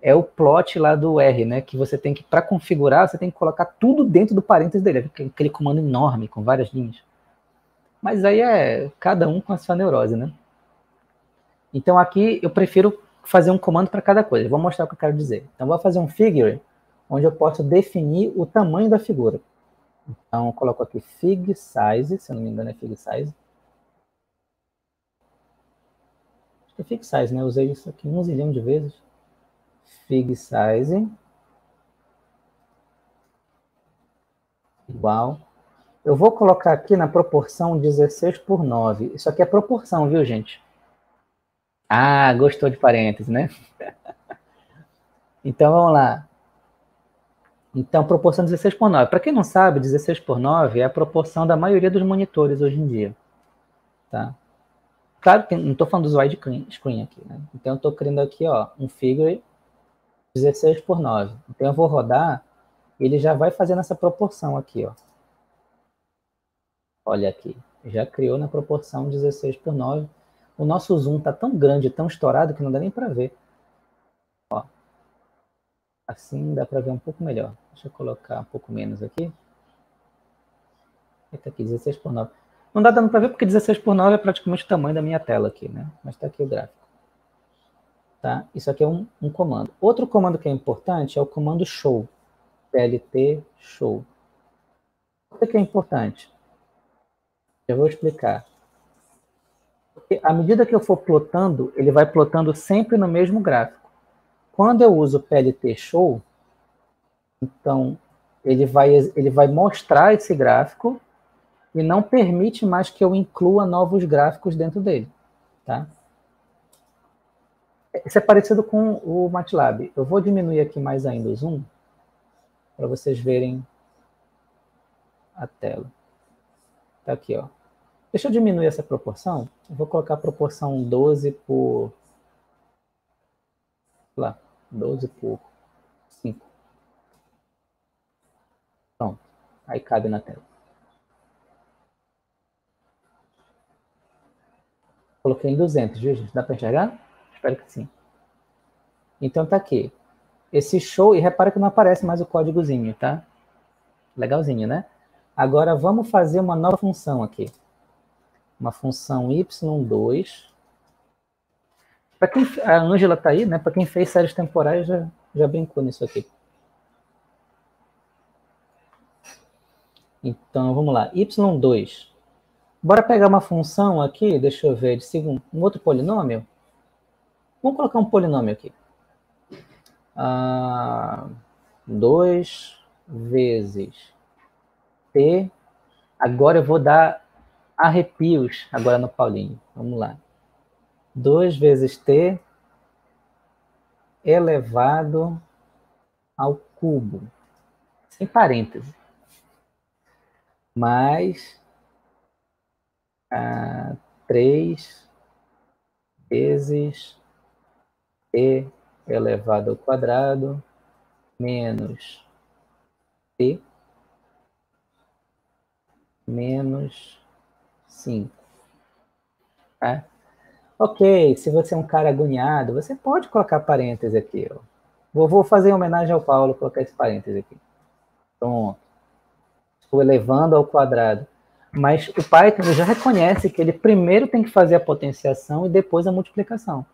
é o plot lá do R, né? Que você tem que, para configurar, você tem que colocar tudo dentro do parênteses dele, aquele comando enorme, com várias linhas. Mas aí é cada um com a sua neurose, né? Então aqui eu prefiro fazer um comando para cada coisa. Vou mostrar o que eu quero dizer. Então vou fazer um figure, onde eu posso definir o tamanho da figura. Então coloco aqui fig size, se eu não me engano é fig size. Acho que é fig size, né? Eu usei isso aqui um zilhão de vezes fig size igual. Eu vou colocar aqui na proporção 16 por 9. Isso aqui é proporção, viu, gente? Ah, gostou de parênteses, né? então, vamos lá. Então, proporção 16 por 9. Para quem não sabe, 16 por 9 é a proporção da maioria dos monitores hoje em dia. Tá? Claro que não estou falando do wide screen aqui. Né? Então, eu estou criando aqui ó, um figure 16 por 9. Então, eu vou rodar, ele já vai fazendo essa proporção aqui, ó. Olha aqui, já criou na proporção 16 por 9. O nosso zoom está tão grande, tão estourado, que não dá nem para ver. Ó. Assim dá para ver um pouco melhor. Deixa eu colocar um pouco menos aqui. Eita, aqui, 16 por 9. Não dá dando para ver porque 16 por 9 é praticamente o tamanho da minha tela aqui, né? Mas está aqui o gráfico. Tá? Isso aqui é um, um comando. Outro comando que é importante é o comando show. PLT show. Por que é importante? Eu vou explicar. Porque à medida que eu for plotando, ele vai plotando sempre no mesmo gráfico. Quando eu uso PLT show, então ele vai, ele vai mostrar esse gráfico e não permite mais que eu inclua novos gráficos dentro dele. Tá? Isso é parecido com o MATLAB. Eu vou diminuir aqui mais ainda o zoom, para vocês verem a tela. Está aqui, ó. Deixa eu diminuir essa proporção. Eu vou colocar a proporção 12 por... lá, 12 por 5. Pronto. Aí cabe na tela. Coloquei em 200, viu, gente? Dá para enxergar? Espero que sim. Então tá aqui. Esse show, e repara que não aparece mais o códigozinho, tá? Legalzinho, né? Agora vamos fazer uma nova função aqui. Uma função y2. Para quem a Ângela tá aí, né? Para quem fez séries temporais já já brincou nisso aqui. Então vamos lá, y2. Bora pegar uma função aqui, deixa eu ver, de segundo, um outro polinômio. Vamos colocar um polinômio aqui. Ah, 2 vezes t. Agora eu vou dar arrepios agora no Paulinho. Vamos lá. 2 vezes t elevado ao cubo, sem parêntese, mais ah, 3 vezes e elevado ao quadrado menos t menos 5. Tá? Ok, se você é um cara agoniado, você pode colocar parênteses aqui. Ó. Vou, vou fazer homenagem ao Paulo, colocar esse parênteses aqui. Pronto. Estou elevando ao quadrado. Mas o Python já reconhece que ele primeiro tem que fazer a potenciação e depois a multiplicação.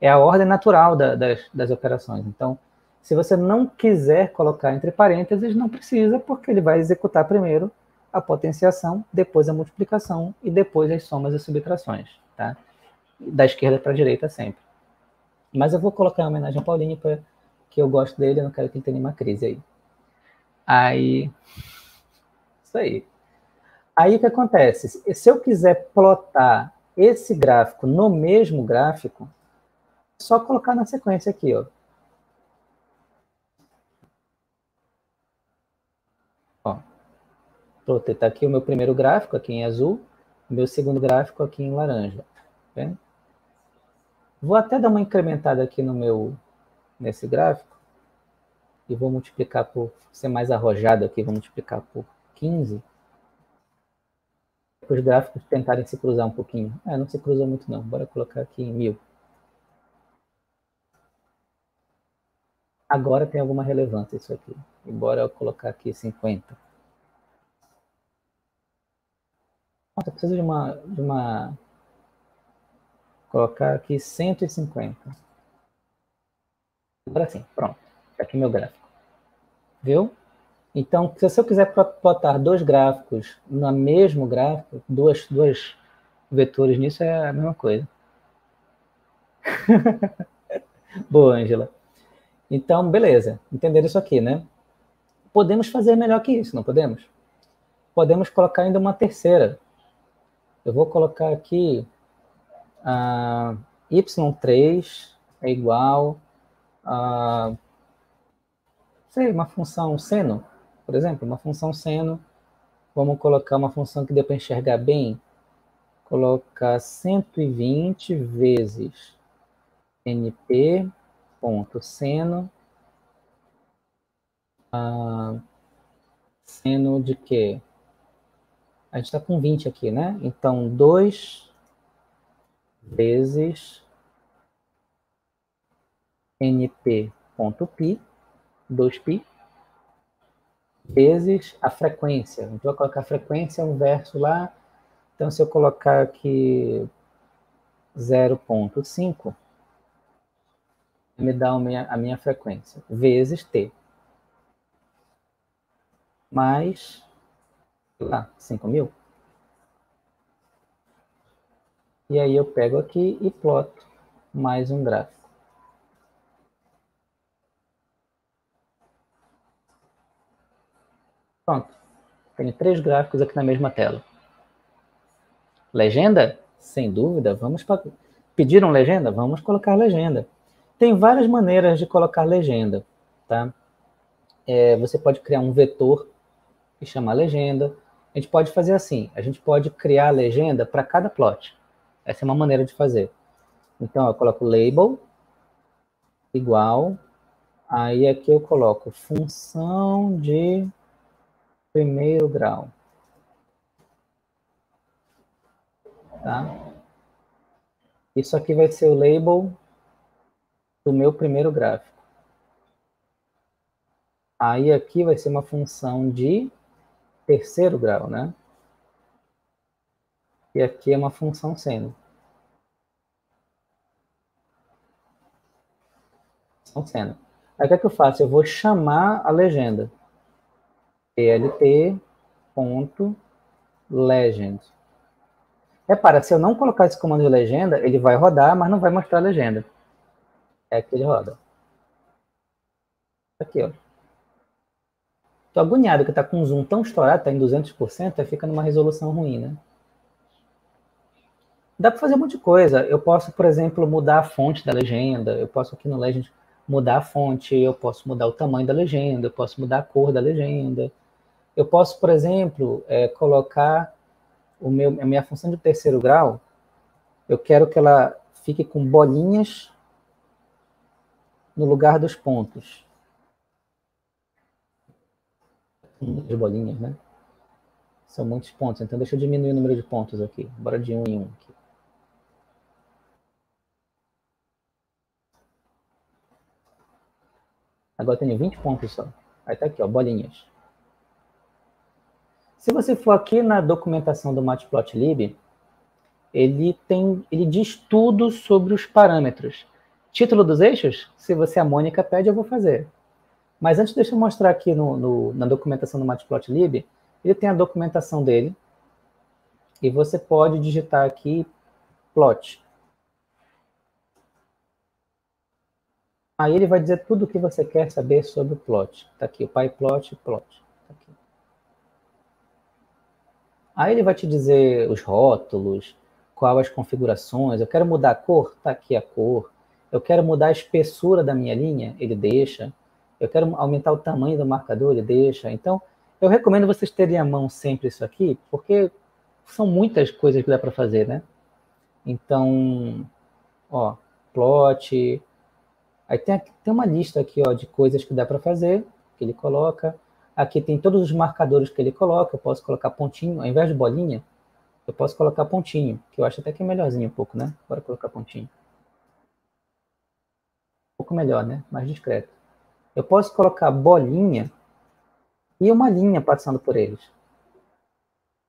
É a ordem natural da, das, das operações. Então, se você não quiser colocar entre parênteses, não precisa, porque ele vai executar primeiro a potenciação, depois a multiplicação e depois as somas e subtrações, tá? Da esquerda para a direita sempre. Mas eu vou colocar em homenagem ao Paulinho, porque eu gosto dele, eu não quero que ele tenha nenhuma crise aí. Aí, isso aí. Aí o que acontece? Se eu quiser plotar esse gráfico no mesmo gráfico, é só colocar na sequência aqui, ó. Pronto, está aqui o meu primeiro gráfico, aqui em azul, meu segundo gráfico aqui em laranja. Tá vou até dar uma incrementada aqui no meu, nesse gráfico, e vou multiplicar por, ser mais arrojado aqui, vou multiplicar por 15, para os gráficos tentarem se cruzar um pouquinho. É, não se cruza muito não, bora colocar aqui em 1000. Agora tem alguma relevância isso aqui, embora eu colocar aqui 50. Nossa, preciso de uma, de uma. Colocar aqui 150. Agora sim, pronto. Aqui meu gráfico. Viu? Então, se eu quiser botar dois gráficos no mesmo gráfico, duas, dois vetores nisso é a mesma coisa. Boa, Angela. Então, beleza. Entenderam isso aqui, né? Podemos fazer melhor que isso, não podemos? Podemos colocar ainda uma terceira. Eu vou colocar aqui uh, y3 é igual a, sei, uma função seno, por exemplo, uma função seno. Vamos colocar uma função que dê para enxergar bem. Colocar 120 vezes np ponto seno uh, seno de quê? A gente está com 20 aqui, né? Então, 2 vezes np.pi, 2pi, vezes a frequência. A gente vai colocar a frequência, um verso lá. Então, se eu colocar aqui 0.5, me dá a minha, a minha frequência, vezes t. Mais lá, 5 mil. E aí eu pego aqui e ploto mais um gráfico. Pronto. Tenho três gráficos aqui na mesma tela. Legenda? Sem dúvida, vamos para... Pediram legenda? Vamos colocar legenda. Tem várias maneiras de colocar legenda, tá? É, você pode criar um vetor e chamar legenda. A gente pode fazer assim, a gente pode criar legenda para cada plot. Essa é uma maneira de fazer. Então, eu coloco label igual, aí aqui eu coloco função de primeiro grau. Tá? Isso aqui vai ser o label do meu primeiro gráfico. Aí aqui vai ser uma função de terceiro grau, né? E aqui é uma função seno. Função seno. Aí o que, é que eu faço? Eu vou chamar a legenda. plt.legend. Repara, se eu não colocar esse comando de legenda, ele vai rodar, mas não vai mostrar a legenda. É que ele roda. Aqui, ó. Tô agoniado que tá com um zoom tão estourado, tá em 200%, aí fica numa resolução ruim, né? Dá para fazer um monte de coisa. Eu posso, por exemplo, mudar a fonte da legenda. Eu posso aqui no Legend mudar a fonte. Eu posso mudar o tamanho da legenda. Eu posso mudar a cor da legenda. Eu posso, por exemplo, é, colocar o meu, a minha função de terceiro grau. Eu quero que ela fique com bolinhas no lugar dos pontos. De bolinhas, né? São muitos pontos, então deixa eu diminuir o número de pontos aqui. Bora de um em um aqui. Agora eu tenho 20 pontos só. Aí tá aqui, ó, bolinhas. Se você for aqui na documentação do Matplotlib, ele tem, ele diz tudo sobre os parâmetros. Título dos eixos, se você é a Mônica pede, eu vou fazer. Mas antes, deixa eu mostrar aqui no, no, na documentação do Matplotlib, ele tem a documentação dele, e você pode digitar aqui plot. Aí ele vai dizer tudo o que você quer saber sobre o plot. Está aqui, o PyPlot, plot. Tá aqui. Aí ele vai te dizer os rótulos, quais as configurações. Eu quero mudar a cor, está aqui a cor. Eu quero mudar a espessura da minha linha, ele deixa. Eu quero aumentar o tamanho do marcador, ele deixa. Então, eu recomendo vocês terem à mão sempre isso aqui, porque são muitas coisas que dá para fazer, né? Então, ó, plot, Aí tem, tem uma lista aqui ó, de coisas que dá para fazer, que ele coloca. Aqui tem todos os marcadores que ele coloca. Eu posso colocar pontinho, ao invés de bolinha, eu posso colocar pontinho, que eu acho até que é melhorzinho um pouco, né? Bora colocar pontinho. Um pouco melhor, né? Mais discreto. Eu posso colocar bolinha e uma linha passando por eles.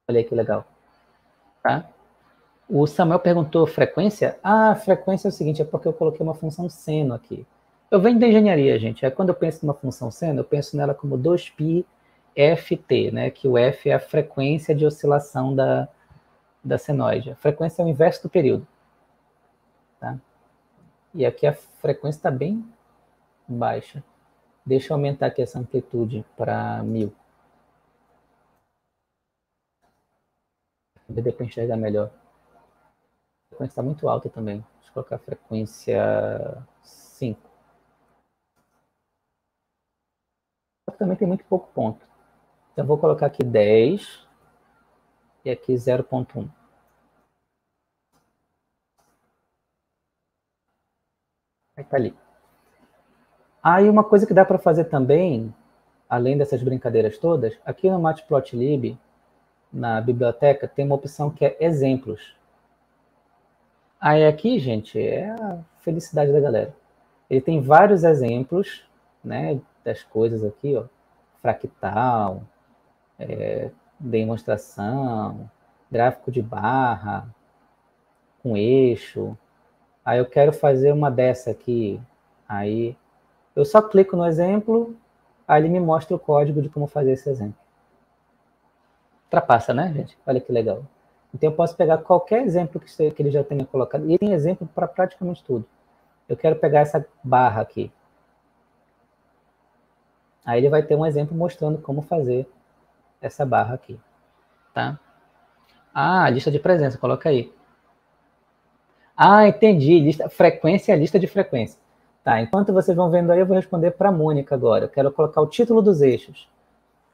Olha que legal. Tá? O Samuel perguntou frequência. Ah, frequência é o seguinte, é porque eu coloquei uma função seno aqui. Eu venho da engenharia, gente. É quando eu penso numa função seno, eu penso nela como 2π ft, né? Que o f é a frequência de oscilação da, da senoide. A frequência é o inverso do período. Tá? E aqui a frequência está bem baixa. Deixa eu aumentar aqui essa amplitude para 1000. Dê para enxergar melhor frequência está muito alta também. Deixa eu colocar a frequência 5. Também tem muito pouco ponto. Então, vou colocar aqui 10 e aqui 0.1. Aí tá ali. Aí uma coisa que dá para fazer também, além dessas brincadeiras todas, aqui no Matplotlib, na biblioteca, tem uma opção que é exemplos. Aí aqui, gente, é a felicidade da galera. Ele tem vários exemplos, né, das coisas aqui, ó, fractal, é, demonstração, gráfico de barra, com eixo. Aí eu quero fazer uma dessa aqui. Aí eu só clico no exemplo, aí ele me mostra o código de como fazer esse exemplo. Ultrapassa, né, gente? Olha que legal. Então, eu posso pegar qualquer exemplo que ele já tenha colocado, e tem exemplo para praticamente tudo. Eu quero pegar essa barra aqui. Aí ele vai ter um exemplo mostrando como fazer essa barra aqui. Tá? Ah, lista de presença, coloca aí. Ah, entendi. Lista, frequência lista de frequência. Tá, enquanto vocês vão vendo aí, eu vou responder para a Mônica agora. Eu quero colocar o título dos eixos.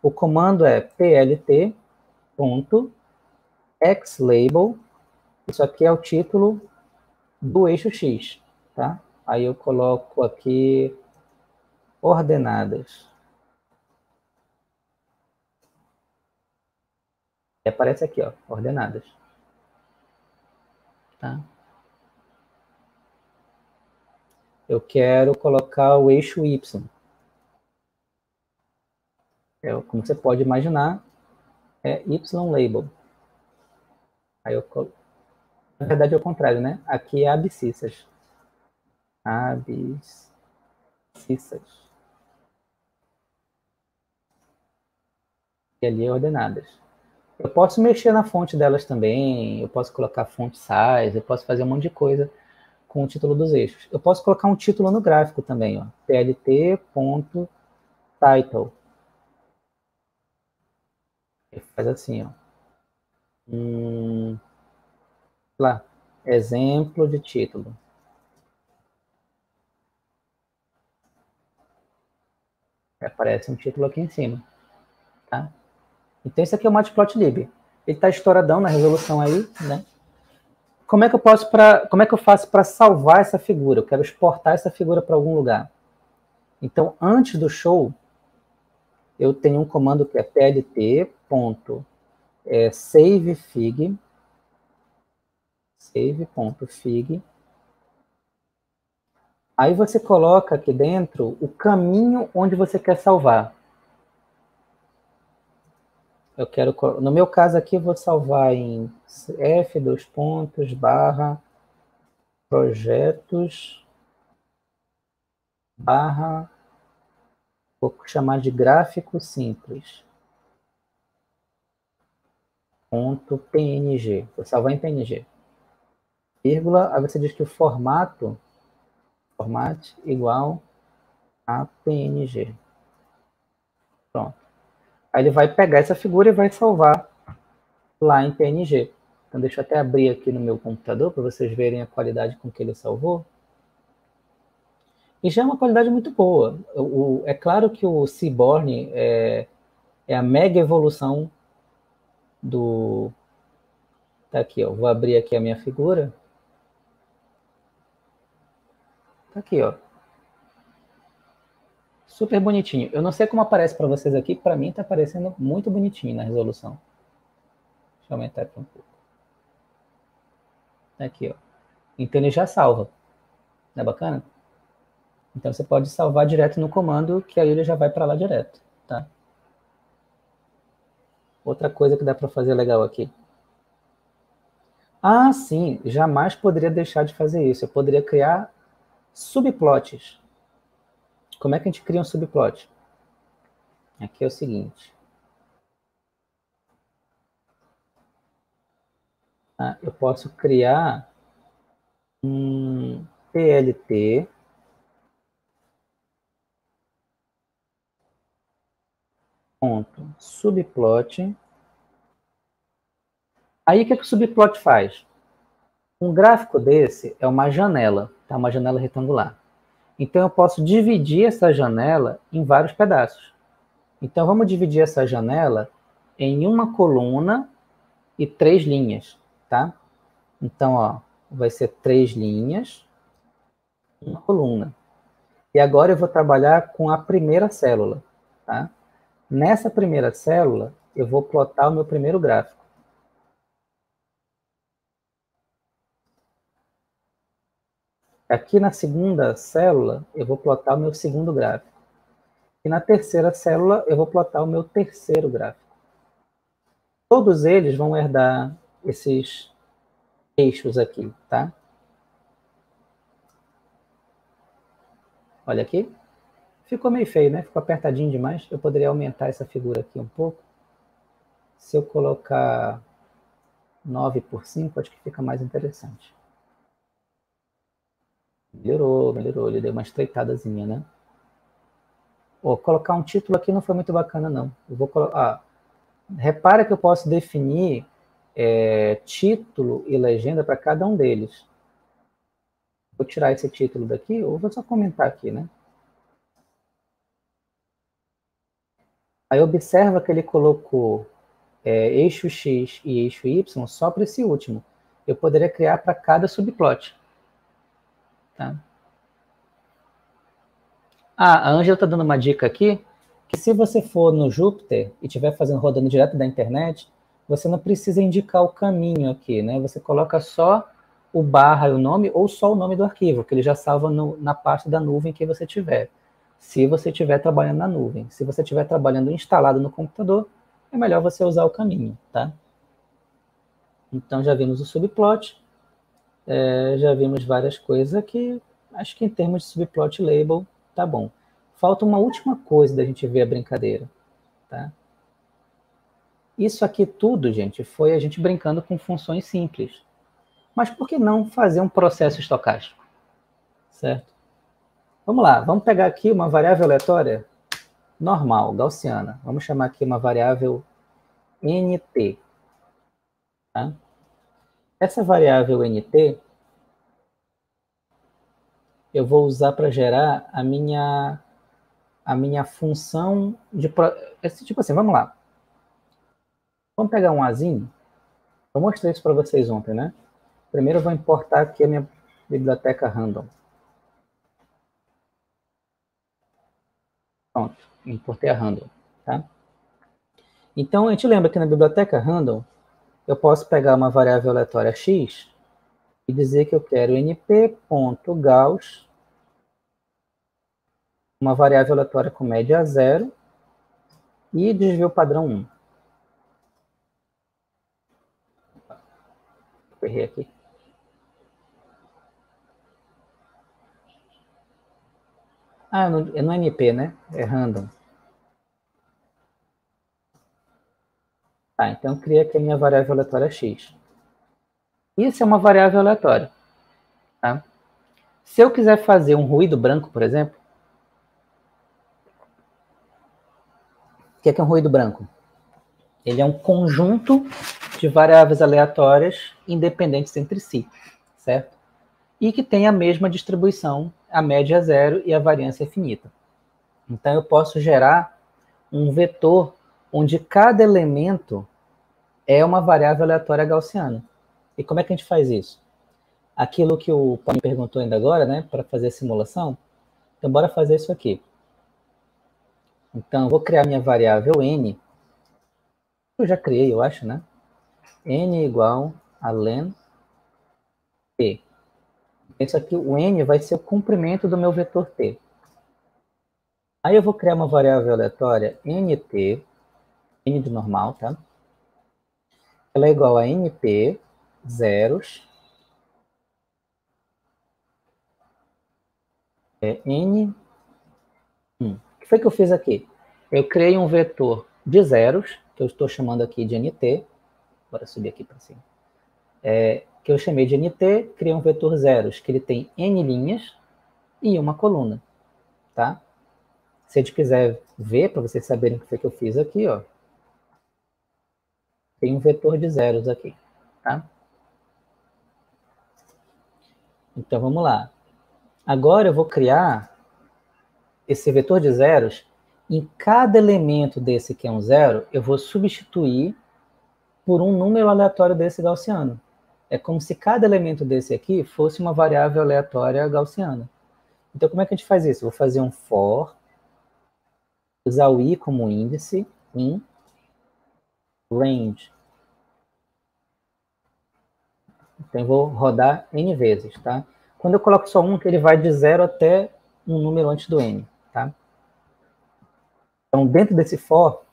O comando é plt xlabel, isso aqui é o título do eixo X, tá? Aí eu coloco aqui ordenadas. E aparece aqui, ó, ordenadas. Tá? Eu quero colocar o eixo Y. É, como você pode imaginar, é Y label. Aí eu colo... Na verdade é o contrário, né? Aqui é abscissas. Abscissas. E ali é ordenadas. Eu posso mexer na fonte delas também, eu posso colocar font size, eu posso fazer um monte de coisa com o título dos eixos. Eu posso colocar um título no gráfico também, ó. plt.title. Faz assim, ó. Hum, lá, exemplo de título. Aparece um título aqui em cima. Tá? Então, isso aqui é o Matplotlib. Ele está estouradão na resolução aí, né? Como é que eu posso para, como é que eu faço para salvar essa figura? Eu quero exportar essa figura para algum lugar. Então, antes do show, eu tenho um comando que é plt.savefig save.fig Aí você coloca aqui dentro o caminho onde você quer salvar. Eu quero, no meu caso aqui, vou salvar em f dois pontos barra projetos barra vou chamar de gráfico simples ponto png. Vou salvar em png. Vírgula, aí você diz que o formato format igual a PNG. Aí ele vai pegar essa figura e vai salvar lá em PNG. Então deixa eu até abrir aqui no meu computador para vocês verem a qualidade com que ele salvou. E já é uma qualidade muito boa. O, o, é claro que o Seaborn é, é a mega evolução do... Tá aqui, ó. Vou abrir aqui a minha figura. Tá aqui, ó. Super bonitinho. Eu não sei como aparece para vocês aqui, para mim está aparecendo muito bonitinho na resolução. Deixa eu aumentar aqui um pouco. Tá aqui, ó. Então ele já salva. Não é bacana? Então você pode salvar direto no comando, que aí ele já vai para lá direto, tá? Outra coisa que dá para fazer legal aqui. Ah, sim, jamais poderia deixar de fazer isso. Eu poderia criar Subplots. Como é que a gente cria um subplot? Aqui é o seguinte. Ah, eu posso criar um PLT ponto subplot. Aí o que, é que o subplot faz? Um gráfico desse é uma janela tá? uma janela retangular. Então, eu posso dividir essa janela em vários pedaços. Então, vamos dividir essa janela em uma coluna e três linhas, tá? Então, ó, vai ser três linhas, uma coluna. E agora eu vou trabalhar com a primeira célula, tá? Nessa primeira célula, eu vou plotar o meu primeiro gráfico. Aqui na segunda célula, eu vou plotar o meu segundo gráfico. E na terceira célula, eu vou plotar o meu terceiro gráfico. Todos eles vão herdar esses eixos aqui, tá? Olha aqui. Ficou meio feio, né? Ficou apertadinho demais. Eu poderia aumentar essa figura aqui um pouco. Se eu colocar 9 por 5, acho que fica mais interessante. Melhorou, melhorou. Ele deu uma estreitadazinha, né? Oh, colocar um título aqui não foi muito bacana, não. Eu vou colocar. Ah, repara que eu posso definir é, título e legenda para cada um deles. Vou tirar esse título daqui, ou vou só comentar aqui, né? Aí observa que ele colocou é, eixo X e eixo Y só para esse último. Eu poderia criar para cada subplot. Tá? Ah, a Ângela está dando uma dica aqui, que se você for no Júpiter e estiver fazendo rodando direto da internet, você não precisa indicar o caminho aqui, né? Você coloca só o barra e o nome, ou só o nome do arquivo, que ele já salva no, na parte da nuvem que você tiver. Se você estiver trabalhando na nuvem. Se você estiver trabalhando instalado no computador, é melhor você usar o caminho, tá? Então já vimos o subplot, é, já vimos várias coisas aqui. Acho que em termos de subplot label, tá bom. Falta uma última coisa da gente ver a brincadeira. Tá? Isso aqui tudo, gente, foi a gente brincando com funções simples. Mas por que não fazer um processo estocástico? Certo? Vamos lá, vamos pegar aqui uma variável aleatória normal, gaussiana. Vamos chamar aqui uma variável nt. Tá? Essa variável nt eu vou usar para gerar a minha a minha função de tipo assim, vamos lá. Vamos pegar um azinho. Eu mostrei isso para vocês ontem, né? Primeiro eu vou importar aqui a minha biblioteca random. Pronto, importei a random, tá? Então, a gente lembra que na biblioteca random, eu posso pegar uma variável aleatória x e dizer que eu quero np.gauss, uma variável aleatória com média zero e desvio padrão 1. Errei aqui. Ah, no, é no NP, né? É random. Tá, então criei aqui a minha variável aleatória x. Isso é uma variável aleatória. Tá? Se eu quiser fazer um ruído branco, por exemplo, o que é, que é um ruído branco? Ele é um conjunto de variáveis aleatórias independentes entre si, certo? E que tem a mesma distribuição, a média é zero e a variância é finita. Então eu posso gerar um vetor onde cada elemento é uma variável aleatória gaussiana. E como é que a gente faz isso? Aquilo que o Paulo me perguntou ainda agora, né, para fazer a simulação, então bora fazer isso aqui. Então, vou criar minha variável n, eu já criei, eu acho, né? n igual a len t. Isso aqui, o n vai ser o comprimento do meu vetor t. Aí eu vou criar uma variável aleatória nt, n de normal, tá? Ela é igual a np zeros é n 1. O que foi que eu fiz aqui? Eu criei um vetor de zeros, que eu estou chamando aqui de nt, bora subir aqui para cima, é, que eu chamei de nt, criei um vetor zeros, que ele tem n linhas e uma coluna, tá? Se a gente quiser ver, para vocês saberem o que foi que eu fiz aqui, ó, tem um vetor de zeros aqui, tá? Então, vamos lá. Agora eu vou criar esse vetor de zeros. Em cada elemento desse que é um zero, eu vou substituir por um número aleatório desse gaussiano. É como se cada elemento desse aqui fosse uma variável aleatória gaussiana. Então, como é que a gente faz isso? Eu vou fazer um for, usar o i como índice, in range. Então, vou rodar n vezes, tá? Quando eu coloco só um, ele vai de zero até um número antes do n, tá? Então, dentro desse for,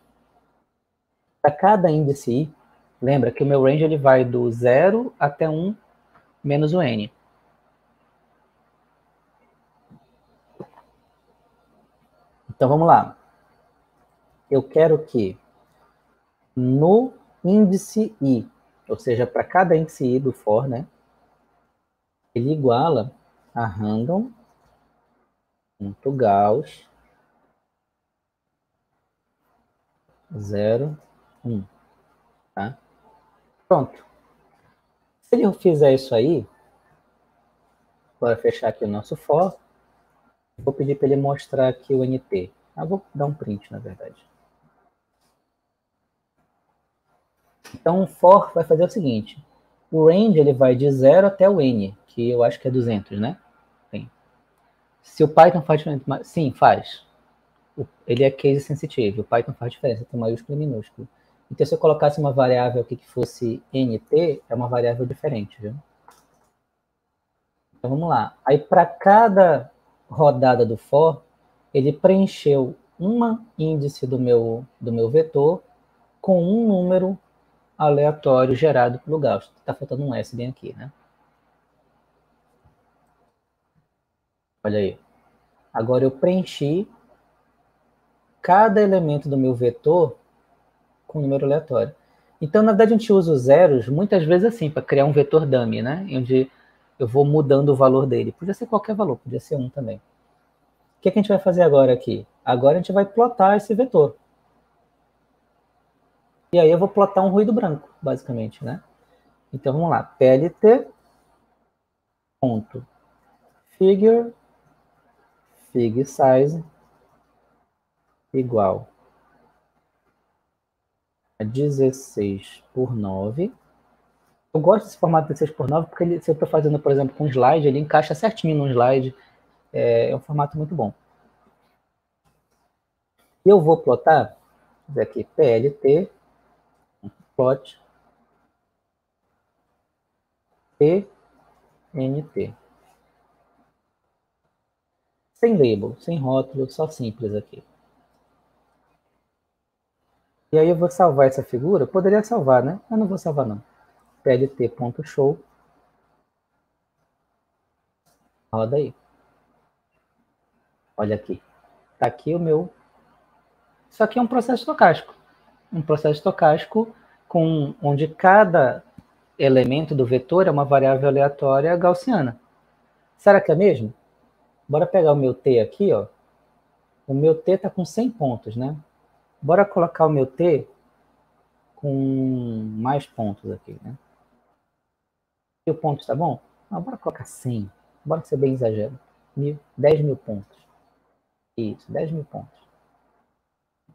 para cada índice i, lembra que o meu range ele vai do zero até 1 menos o n. Então, vamos lá. Eu quero que no índice i, ou seja, para cada índice i do for, né, ele iguala a random.gauss 0, 1. Tá? Pronto. Se ele fizer isso aí, bora fechar aqui o nosso for, vou pedir para ele mostrar aqui o NT. Ah, vou dar um print, na verdade. Então, for vai fazer o seguinte. O range ele vai de 0 até o n, que eu acho que é 200, né? Sim. Se o Python faz diferença, sim, faz. Ele é case sensitive, o Python faz diferença, tem maiúsculo e minúsculo. Então, se eu colocasse uma variável aqui que fosse nt, é uma variável diferente, viu? Então, vamos lá. Aí, para cada rodada do for, ele preencheu uma índice do meu, do meu vetor com um número aleatório gerado pelo Gauss. Está faltando um S bem aqui, né? Olha aí. Agora eu preenchi cada elemento do meu vetor com um número aleatório. Então, na verdade, a gente usa os zeros muitas vezes assim, para criar um vetor dummy, né? Onde eu vou mudando o valor dele. Podia ser qualquer valor, podia ser um também. O que, é que a gente vai fazer agora aqui? Agora a gente vai plotar esse vetor. E aí eu vou plotar um ruído branco, basicamente, né? Então vamos lá, PLT ponto figure fig size igual a 16 por 9. Eu gosto desse formato 16 por 9 porque ele, se eu estou fazendo, por exemplo, com slide, ele encaixa certinho no slide. É, é um formato muito bom. Eu vou plotar, vou dizer aqui, PLT, plot, PNT. Sem label, sem rótulo, só simples aqui. E aí eu vou salvar essa figura. Eu poderia salvar, né? Mas não vou salvar, não. plt.show. Roda aí. Olha aqui. Está aqui o meu... Isso aqui é um processo estocástico. Um processo estocástico com, onde cada elemento do vetor é uma variável aleatória gaussiana. Será que é mesmo? Bora pegar o meu t aqui, ó. O meu t está com 100 pontos, né? Bora colocar o meu T com mais pontos aqui, né? Mil pontos, tá bom? Ah, bora colocar 100. Bora ser bem exagero. Mil, 10 mil pontos. Isso, 10 mil pontos.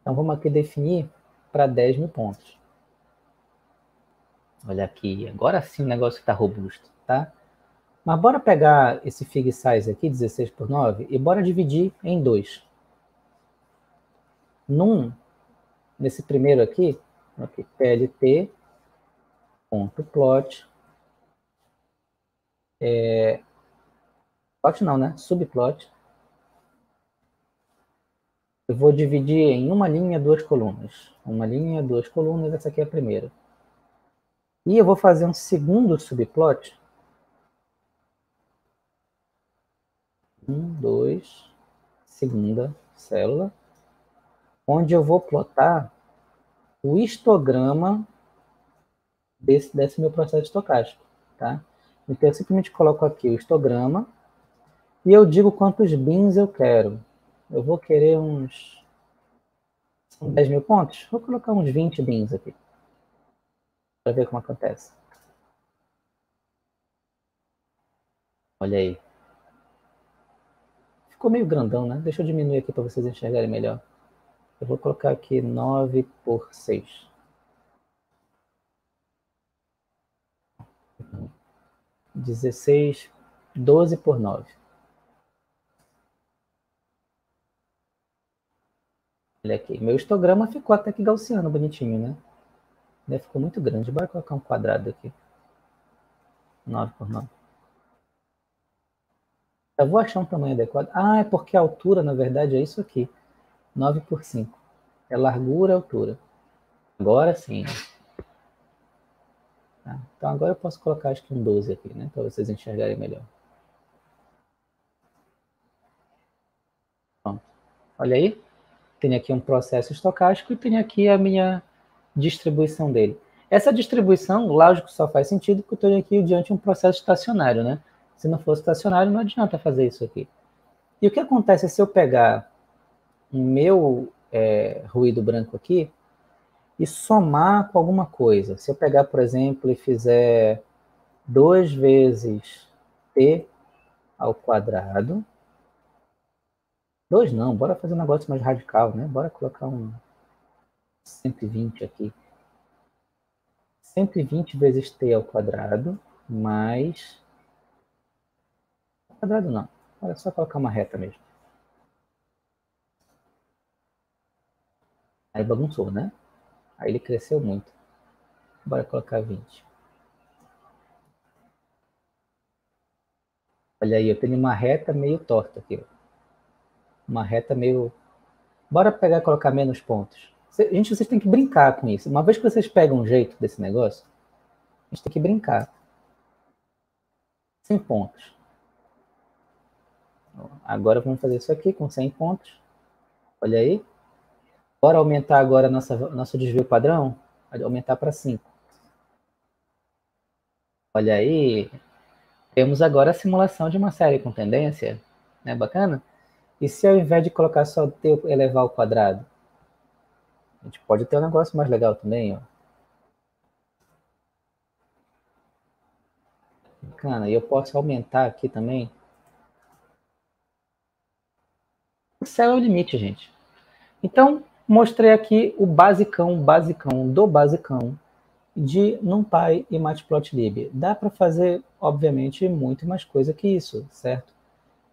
Então vamos aqui definir para 10 mil pontos. Olha aqui, agora sim o negócio está robusto, tá? Mas bora pegar esse fig size aqui, 16 por 9, e bora dividir em dois. Num, nesse primeiro aqui, aqui plt ponto plot é, plot não, né? Subplot. Eu vou dividir em uma linha, duas colunas. Uma linha, duas colunas, essa aqui é a primeira. E eu vou fazer um segundo subplot. Um, dois, segunda célula onde eu vou plotar o histograma desse, desse meu processo estocástico, tá? Então, eu simplesmente coloco aqui o histograma e eu digo quantos bins eu quero. Eu vou querer uns... São 10 mil pontos? Vou colocar uns 20 bins aqui. Para ver como acontece. Olha aí. Ficou meio grandão, né? Deixa eu diminuir aqui para vocês enxergarem melhor. Eu vou colocar aqui 9 por 6. Dezesseis, doze por nove. Olha aqui, meu histograma ficou até que gaussiano, bonitinho, né? Ficou muito grande. Bora colocar um quadrado aqui. 9 por 9. Eu vou achar um tamanho adequado. Ah, é porque a altura, na verdade, é isso aqui. 9 por 5. É largura e altura. Agora sim. Tá? Então agora eu posso colocar acho que um 12 aqui, né? Para vocês enxergarem melhor. Pronto. Olha aí. Tem aqui um processo estocástico e tem aqui a minha distribuição dele. Essa distribuição, lógico, só faz sentido porque eu estou aqui diante de um processo estacionário, né? Se não fosse estacionário, não adianta fazer isso aqui. E o que acontece se eu pegar o meu é, ruído branco aqui e somar com alguma coisa. Se eu pegar, por exemplo, e fizer 2 vezes t ao quadrado. 2 não, bora fazer um negócio mais radical, né? Bora colocar um 120 aqui. 120 vezes t ao quadrado mais... Quadrado não, bora só colocar uma reta mesmo. Aí bagunçou, né? Aí ele cresceu muito. Bora colocar 20. Olha aí, eu tenho uma reta meio torta aqui. Uma reta meio... Bora pegar e colocar menos pontos. Gente, vocês têm que brincar com isso. Uma vez que vocês pegam um jeito desse negócio, a gente tem que brincar. 100 pontos. Agora vamos fazer isso aqui com 100 pontos. Olha aí. Bora aumentar agora nossa, nosso desvio padrão? Aumentar para 5. Olha aí, temos agora a simulação de uma série com tendência, né? Bacana? E se ao invés de colocar só t elevar ao quadrado, a gente pode ter um negócio mais legal também, ó. bacana. E eu posso aumentar aqui também. O céu é o limite, gente. Então, mostrei aqui o basicão, basicão do basicão de NumPy e Matplotlib. Dá para fazer, obviamente, muito mais coisa que isso, certo?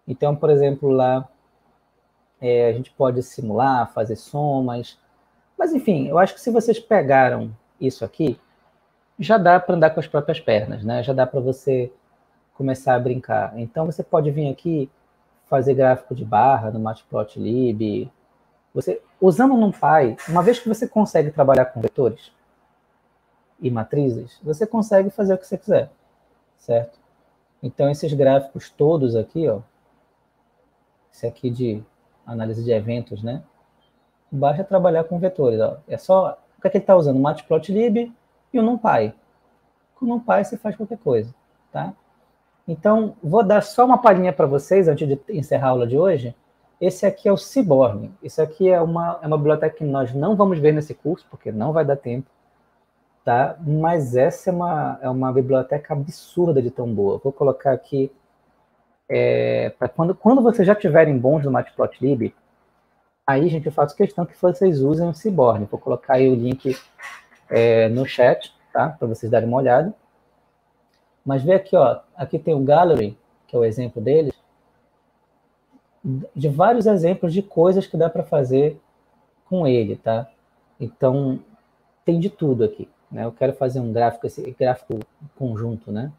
Então, por exemplo, lá é, a gente pode simular, fazer somas. Mas, enfim, eu acho que se vocês pegaram isso aqui, já dá para andar com as próprias pernas, né? Já dá para você começar a brincar. Então, você pode vir aqui fazer gráfico de barra no Matplotlib. Você, usando o NumPy, uma vez que você consegue trabalhar com vetores e matrizes, você consegue fazer o que você quiser, certo? Então, esses gráficos todos aqui, ó, esse aqui de análise de eventos, né? Basta trabalhar com vetores, ó. É só, o que é que ele está usando? Matplotlib e o NumPy. Com o NumPy você faz qualquer coisa, tá? Então, vou dar só uma palhinha para vocês antes de encerrar a aula de hoje. Esse aqui é o Seaborn. Isso aqui é uma, é uma biblioteca que nós não vamos ver nesse curso, porque não vai dar tempo, tá? Mas essa é uma, é uma biblioteca absurda de tão boa. Vou colocar aqui, é, para quando, quando vocês já tiverem bons no Matplotlib, aí, gente, eu faço questão que vocês usem o Seaborn. Vou colocar aí o link é, no chat, tá? Para vocês darem uma olhada. Mas vê aqui, ó, aqui tem o Gallery, que é o exemplo deles, de vários exemplos de coisas que dá para fazer com ele, tá? Então, tem de tudo aqui, né? Eu quero fazer um gráfico, esse gráfico conjunto, né?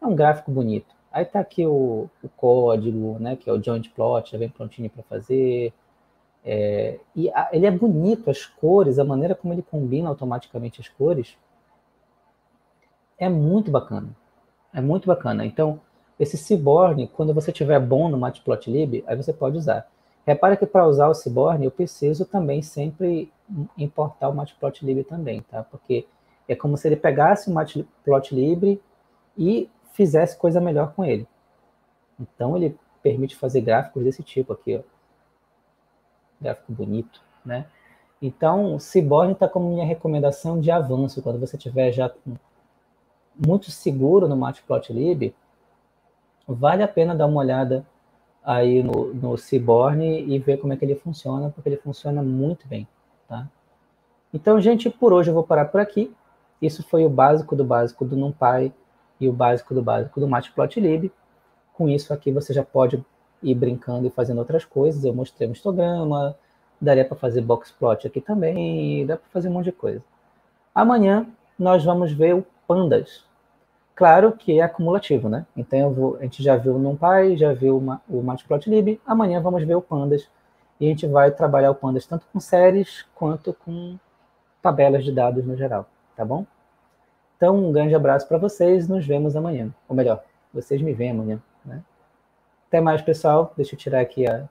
É um gráfico bonito. Aí tá aqui o, o código, né? Que é o joint plot, já vem prontinho para fazer. É, e a, ele é bonito, as cores, a maneira como ele combina automaticamente as cores, é muito bacana. É muito bacana. Então, esse Seaborn, quando você tiver bom no Matplotlib, aí você pode usar. Repara que para usar o Seaborn, eu preciso também sempre importar o Matplotlib também, tá? Porque é como se ele pegasse o Matplotlib e fizesse coisa melhor com ele. Então, ele permite fazer gráficos desse tipo aqui, ó. Gráfico bonito, né? Então, Seaborn está como minha recomendação de avanço. Quando você tiver já muito seguro no Matplotlib, vale a pena dar uma olhada aí no, no Seaborn e ver como é que ele funciona, porque ele funciona muito bem, tá? Então, gente, por hoje eu vou parar por aqui. Isso foi o básico do básico do NumPy e o básico do básico do Matplotlib. Com isso aqui você já pode ir brincando e fazendo outras coisas. Eu mostrei um histograma, daria para fazer boxplot aqui também, dá para fazer um monte de coisa. Amanhã nós vamos ver o Pandas, Claro que é acumulativo, né? Então vou, a gente já viu o NumPy, já viu uma, o Matplotlib, amanhã vamos ver o Pandas e a gente vai trabalhar o Pandas tanto com séries quanto com tabelas de dados no geral, tá bom? Então, um grande abraço para vocês, nos vemos amanhã. Ou melhor, vocês me veem amanhã, né? Até mais, pessoal. Deixa eu tirar aqui a,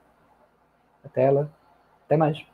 a tela. Até mais.